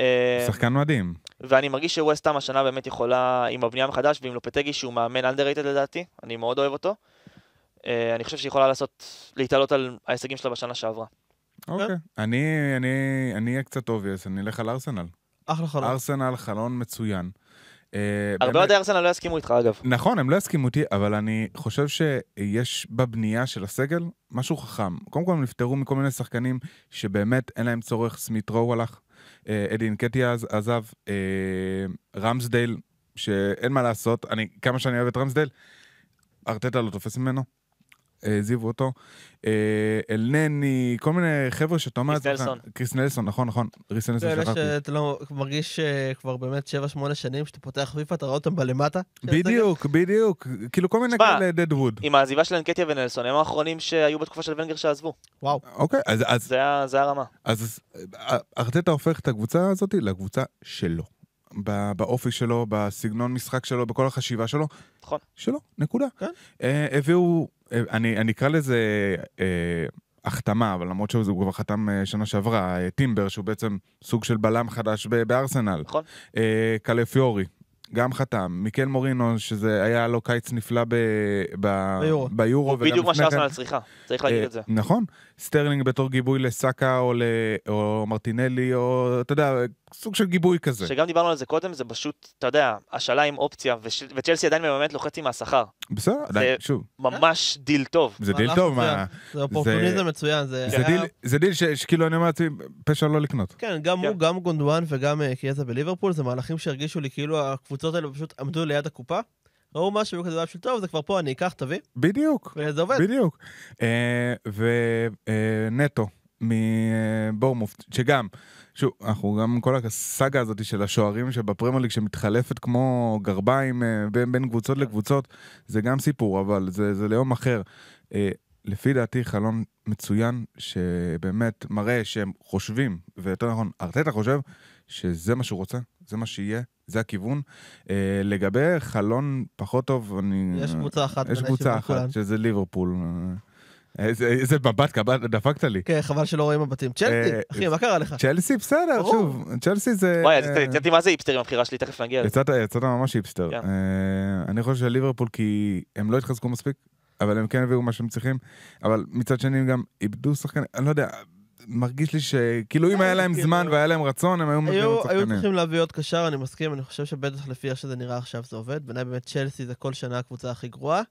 אמ, שחקן מדהים. ואני מרגיש שווסטהאם השנה באמת יכולה, עם הבנייה מחדש ועם לופטגי שהוא מאמן underrated לדעתי, אני מאוד אוהב אותו. אה, אני חושב שהיא יכולה לעשות, להתעלות על ההישגים שלה בשנה שעברה. אוקיי. אני אני- אני אהיה קצת obvious, אני אלך על ארסנל. אחלה חלון. ארסנל חלון מצוין. אה, הרבה אוהדי ארסנל לא יסכימו איתך, אגב. נכון, הם לא יסכימו איתי, אבל אני חושב שיש בבנייה של הסגל משהו חכם. קודם כל, הם נפטרו מכל מיני שחקנים שבאמת אין להם צורך. סמית רואו הלך, אה, אדי אינקטיה עז- עזב, אה, רמסדייל, שאין מה לעשות, אני, כמה שאני אוהב את רמסדייל, ארטטה לא תופס ממנו. אה, העזיבו אותו. אה, אלנני, כל מיני חבר'ה שאתה אומר... קריס לעצמך- נלסון. קריס נלסון, נכון, נכון. ריס נלסון אלה שכחתי. שאתה לא מרגיש אה, כבר באמת 7-8 שנים שאתה פותח פיפא, אתה רואה אותם בלמטה. בדיוק, בדיוק. כאילו כל מיני כאלה דדווד. עם העזיבה של אנקטיה ונלסון, הם האחרונים שהיו בתקופה של ונגר שעזבו. וואו. אוקיי, אז- אז זה זה הרמה. אז אה, ארטטה הופך את הקבוצה הזאת לקבוצה שלו. ב- באופי שלו, בסגנון משחק שלו, בכל החשיבה שלו. נכון. שלו, נקודה. כן. אה, הביאו, אה, אני אני אקרא לזה אה, החתמה, אבל למרות שהוא כבר חתם אה, שנה שעברה, אה, טימבר, שהוא בעצם סוג של בלם חדש ב- בארסנל. נכון. אה, קלפיורי, גם חתם. מיקל מרינו, שזה היה לו קיץ נפלא ב- ב- ביורו. ביורו. הוא בדיוק מה לפני כן. שארסנל צריכה, צריך להגיד אה, את זה. נכון. סטרלינג בתור גיבוי לסאקה או, ל... או מרטינלי, או אתה יודע, סוג של גיבוי כזה. שגם דיברנו על זה קודם, זה פשוט, אתה יודע, השאלה עם אופציה, וש- וצ'לסי עדיין מממנת לו חצי מהשכר. בסדר, עדיין, שוב, ממש דיל טוב. זה דיל טוב. מה... זה אופורטוניזם מצוין. זה זה היה- דיל, זה דיל ש- שכאילו אני לעצמי, פשע לא לקנות. כן, גם כן. הוא, גם גונדואן וגם אה, קיאזה בליברפול, זה מהלכים שהרגישו לי כאילו הקבוצות האלה פשוט עמדו ליד הקופה. ראו משהו, היו כזה דבר של טוב, זה כבר פה, אני אקח, תביא, בדיוק, וזה עובד. בדיוק. ונטו מבורנמות', שגם, שוב, אנחנו גם כל הסאגה הזאת של השוערים שבפרמייר ליג שמתחלפת כמו גרביים אה, בין, בין קבוצות לקבוצות, זה גם סיפור, אבל זה, זה ליום אחר. אה, לפי דעתי חלון מצוין, שבאמת מראה שהם חושבים, ויותר נכון, ארטטה חושב, שזה מה שהוא רוצה, זה מה שיהיה, זה הכיוון. אה, לגבי חלון פחות טוב, אני... יש קבוצה אחת. יש בעיניי קבוצה אחת. שזה ליברפול. איזה מבט קבלת, דפקת לי. כן, חבל שלא רואים מבטים. צ'לסי, אה, אחי, מה קרה לך? צ'לסי בסדר. שוב, צ'לסי זה... וואי, אז אה, יצאתי מה זה היפסטר עם הבחירה שלי, תכף נגיע לזה. יצאת, ממש היפסטר. כן. אה, אני חושב שליברפול כי הם לא התחזקו מספיק, אבל הם כן הביאו מה שהם צריכים, אבל מצד שני הם גם איבדו שחקנים, אני לא יודע, מרגיש לי שכאילו אם היה להם כאילו- זמן והיה להם רצון, הם היו מביאים עוד היו שחקנים. צריכים להביא עוד קשר, אני מסכים, אני חושב שבטח לפי איך שזה נראה עכשיו זה עובד. בעיניי באמת צ'לסי זה כל שנה הקבוצה הכי גרועה.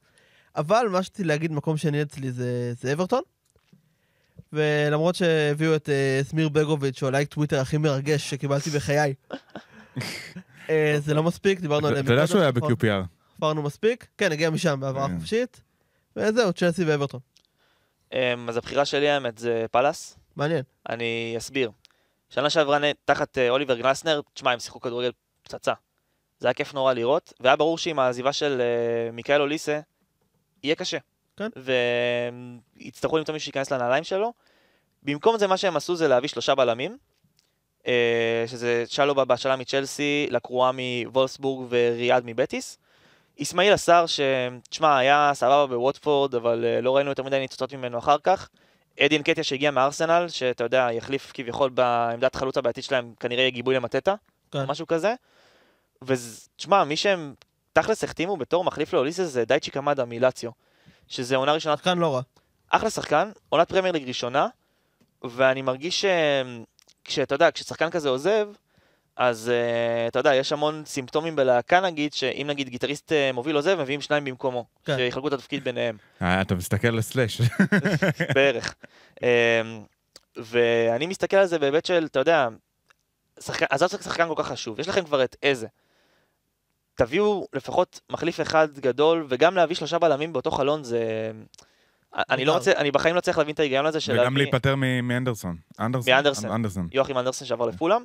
אבל מה שרציתי להגיד, מקום שני אצלי זה זה אברטון. ולמרות שהביאו את אה, אסמיר בגוביץ', שהוא הלייק טוויטר הכי מרגש שקיבלתי בחיי. אה, זה לא מספיק, דיברנו עליהם אתה יודע שהוא היה? ב-QPR. עברנו מספיק. כן, הגיע משם בהעברה כן. חופשית. וזהו, צ'לסי ואברטון. אמ, אז הבחירה שלי האמת זה פאלאס. מעניין. אני אסביר. שנה שעברה תחת אה, אוליבר גלסנר, תשמע, הם שיחקו כדורגל פצצה. זה היה כיף נורא לראות, והיה ברור שעם העזיבה של אה, מיקאל אוליסה, יהיה קשה. כן. ויצטרכו למצוא מישהו שייכנס לנעליים שלו. במקום זה, מה שהם עשו זה להביא שלושה בלמים, אה, שזה שלובה בהשאלה מצ'לסי, לקרואה מוולסבורג וריאד מבטיס. אסמאעיל עשר, שתשמע, היה סבבה בווטפורד, אבל אה, לא ראינו יותר מדי ניצוצות ממנו אחר כך. אדי אנקטיה שהגיע מארסנל, שאתה יודע, יחליף כביכול בעמדת חלוץ הבעייתית שלהם, כנראה יהיה גיבוי למטטה, כן. משהו כזה. ותשמע, מי שהם תכלס החתימו בתור מחליף לאוליסס זה דייצ'י קמאדה מלאציו, שזה עונה ראשונה, שחקן לא רע. אחלה שחקן, עונת פרמייר ליג ראשונה, ואני מרגיש שכשאתה יודע, כששחקן כזה עוזב, אז uh, אתה יודע, יש המון סימפטומים בלהקה נגיד, שאם נגיד גיטריסט uh, מוביל עוזב, מביאים שניים במקומו, כן. שיחלקו את התפקיד ביניהם. אה, אתה מסתכל על סלאש. בערך. אמ, ואני מסתכל על זה בהיבט של, אתה יודע, שחקן, עזוב שחקן כל כך חשוב, יש לכם כבר את איזה. תביאו לפחות מחליף אחד גדול, וגם להביא שלושה בלמים באותו חלון זה... אני לא. רוצה, אני בחיים לא צריך להבין את ההיגיון הזה של וגם להיפטר מאנדרסון. אנדרסון? מאנדרסון. אנדרסון. יוחים אנדרסן שעבר לפולאם.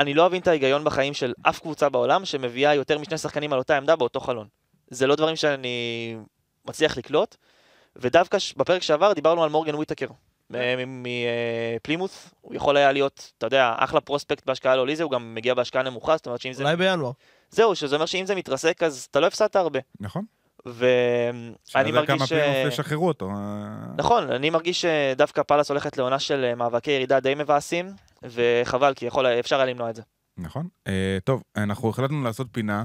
אני לא אבין את ההיגיון בחיים של אף קבוצה בעולם שמביאה יותר משני שחקנים על אותה עמדה באותו חלון. זה לא דברים שאני מצליח לקלוט. ודווקא בפרק שעבר דיברנו על מורגן וויטקר מפלימוס. הוא יכול היה להיות, אתה יודע, אחלה פרוספקט בהשקעה לאוליזה, הוא גם מגיע בהשקעה נמוכה, זאת אומרת שאם זה... אולי בינואר. זהו, שזה אומר שאם זה מתרסק אז אתה לא הפסדת הרבה. נכון. ואני מרגיש כמה ש... פלימוס ישחררו אותו. אה, נכון, אני מרגיש שדווקא פאלאס הולכת לעונה של אה, מאבקי ירידה די מבאסים, וחבל, כי יכול, אפשר היה למנוע את זה. נכון. אה, טוב, אנחנו החלטנו לעשות פינה,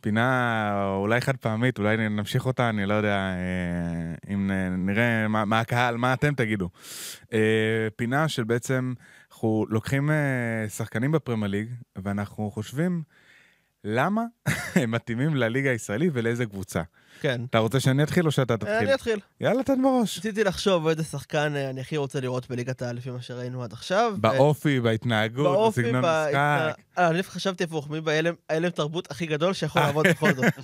פינה אולי חד פעמית, אולי נמשיך אותה, אני לא יודע אה, אם נראה מה, מה הקהל, מה אתם תגידו. אה, פינה של בעצם, אנחנו לוקחים אה, שחקנים בפרמייר ליג, ואנחנו חושבים, למה הם מתאימים לליגה הישראלית ולאיזה קבוצה. כן. אתה רוצה שאני אתחיל או שאתה אה, תתחיל? אני אתחיל. יאללה, תן בראש. רציתי לחשוב איזה שחקן אה, אני הכי רוצה לראות בליגת העל לפי מה שראינו עד עכשיו. באופי, בהתנהגות, באופי, בסגנון משחק. אה, אני חשבתי הפוך, מי בהלם תרבות הכי גדול שיכול לעבוד בכל זאת.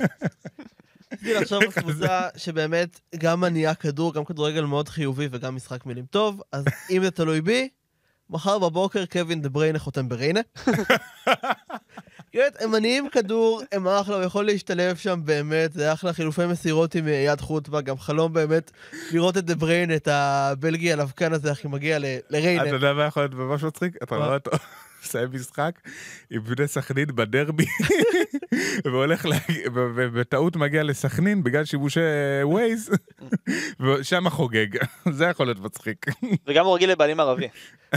רציתי לחשוב על קבוצה שבאמת גם מניעה כדור, גם כדורגל מאוד חיובי וגם משחק מילים טוב, אז אם זה תלוי בי, מחר בבוקר קווין דה בריינה חותם בריינה. באמת, הם מניעים כדור, הם אחלה, הוא יכול להשתלב שם באמת, זה אחלה חילופי מסירות עם אה, יד חוטבה, גם חלום באמת לראות את דה בריין, את הבלגי הלבקן הזה, הוא מגיע לריינה. אתה יודע מה יכול להיות ממש מצחיק? אתה? רואה אותו מסיים משחק עם בני סכנין בדרבי, והולך, ו- ובטעות מגיע לסכנין בגלל שיבושי ווייז, ושם חוגג. זה יכול להיות מצחיק. וגם הוא רגיל לבעלים ערבי.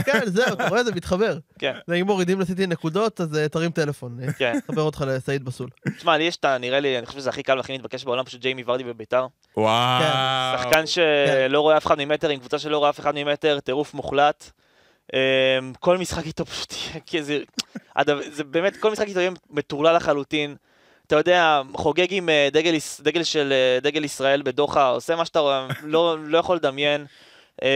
כן, זהו, אתה רואה, זה מתחבר. כן, ואם מורידים לסיטי נקודות, אז אה, תרים טלפון, אה, כן. נחבר אותך לסעיד בסול. תשמע, לי יש את ה... נראה לי, אני חושב שזה הכי קל והכי מתבקש בעולם, פשוט ג'יימי ורדי בביתר. וואו. שחקן שלא רואה אף אחד ממטר, עם קבוצה שלא רואה אף אחד ממטר, טירוף מוחלט. אמ, כל משחק איתו פשוט יהיה כזה... זה באמת, כל משחק איתו יהיה מטורלל לחלוטין. אתה יודע, חוגג עם אה, דגל, דגל של אה, דגל ישראל בדוחה, עושה מה שאתה רואה, לא, לא יכול לדמיין. אמ,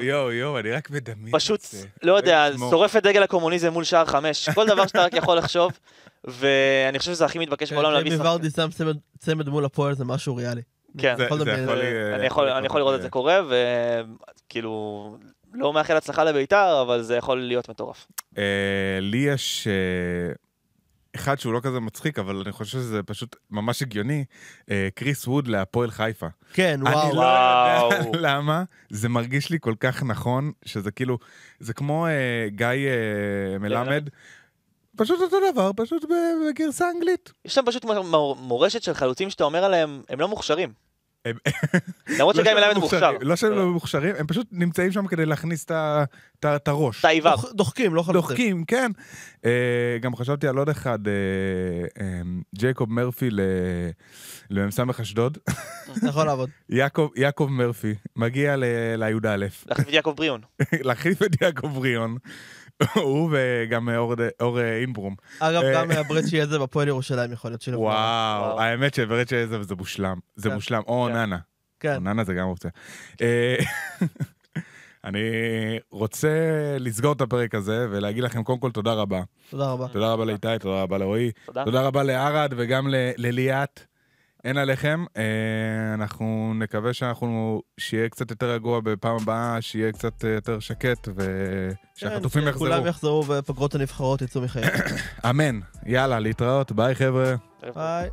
יואו, יואו, יואו, אני רק מדמיין פשוט, את זה. לא יודע. שורף את דגל הקומוניזם מול שער חמש, כל דבר שאתה רק יכול לחשוב, ואני חושב שזה הכי מתבקש בעולם להביא שחקן. ורדי שם צמד- צמד מול הפועל, זה משהו ריאלי. כן. זה- יכול זה לדמיין, יכול אה, לי- אני יכול, אני יכול לראות את זה קורה, וכאילו, לא מאחל הצלחה לביתר, אבל זה יכול להיות מטורף. אה, לי יש אה, אחד שהוא לא כזה מצחיק, אבל אני חושב שזה פשוט ממש הגיוני, אה, קריס ווד להפועל חיפה. כן, אני וואו. לא וואו. יודע למה, זה מרגיש לי כל כך נכון, שזה כאילו, זה כמו אה, גיא אה, מלמד, פשוט אותו דבר, פשוט בגרסה אנגלית. יש שם פשוט מורשת של חלוצים שאתה אומר עליהם, הם לא מוכשרים. הם- למרות לא שהם מלמד לא מוכשר. מוכשרים, לא שהם לא מוכשרים, הם פשוט נמצאים שם כדי להכניס את את את הראש. עיוור. דוח- דוחקים, לא חלוצים. דוחקים, כן. אה, גם חשבתי על עוד אחד, אה, אה, ג'ייקוב מרפי ל- למ"ס אשדוד. יכול לעבוד. יעקב, יעקב מרפי מגיע ל- לי"א, להחליף את יעקב בריאון. להחליף את יעקב בריאון. הוא וגם אור, אור אה, אינברום. אגב, אה, גם הברצ'י הזה בפועל ירושלים יכול להיות שילוב. וואו. האמת שבאמת שזה זה מושלם. זה כן. מושלם. או כן. ננה. כן. ננה זה גם אופציה. אה, אני רוצה לסגור את הפרק הזה ולהגיד לכם קודם כל תודה רבה. תודה רבה. תודה רבה לאיתי, תודה רבה לרועי. תודה. תודה רבה לערד וגם לליאת. אין עליכם, אה, אנחנו נקווה שאנחנו, שיהיה קצת יותר רגוע בפעם הבאה, שיהיה קצת אה, יותר שקט ושהחטופים כן, יחזרו. כולם יחזרו ופגרות הנבחרות יצאו מחייהם. אמן. יאללה, להתראות, ביי חבר'ה. ביי.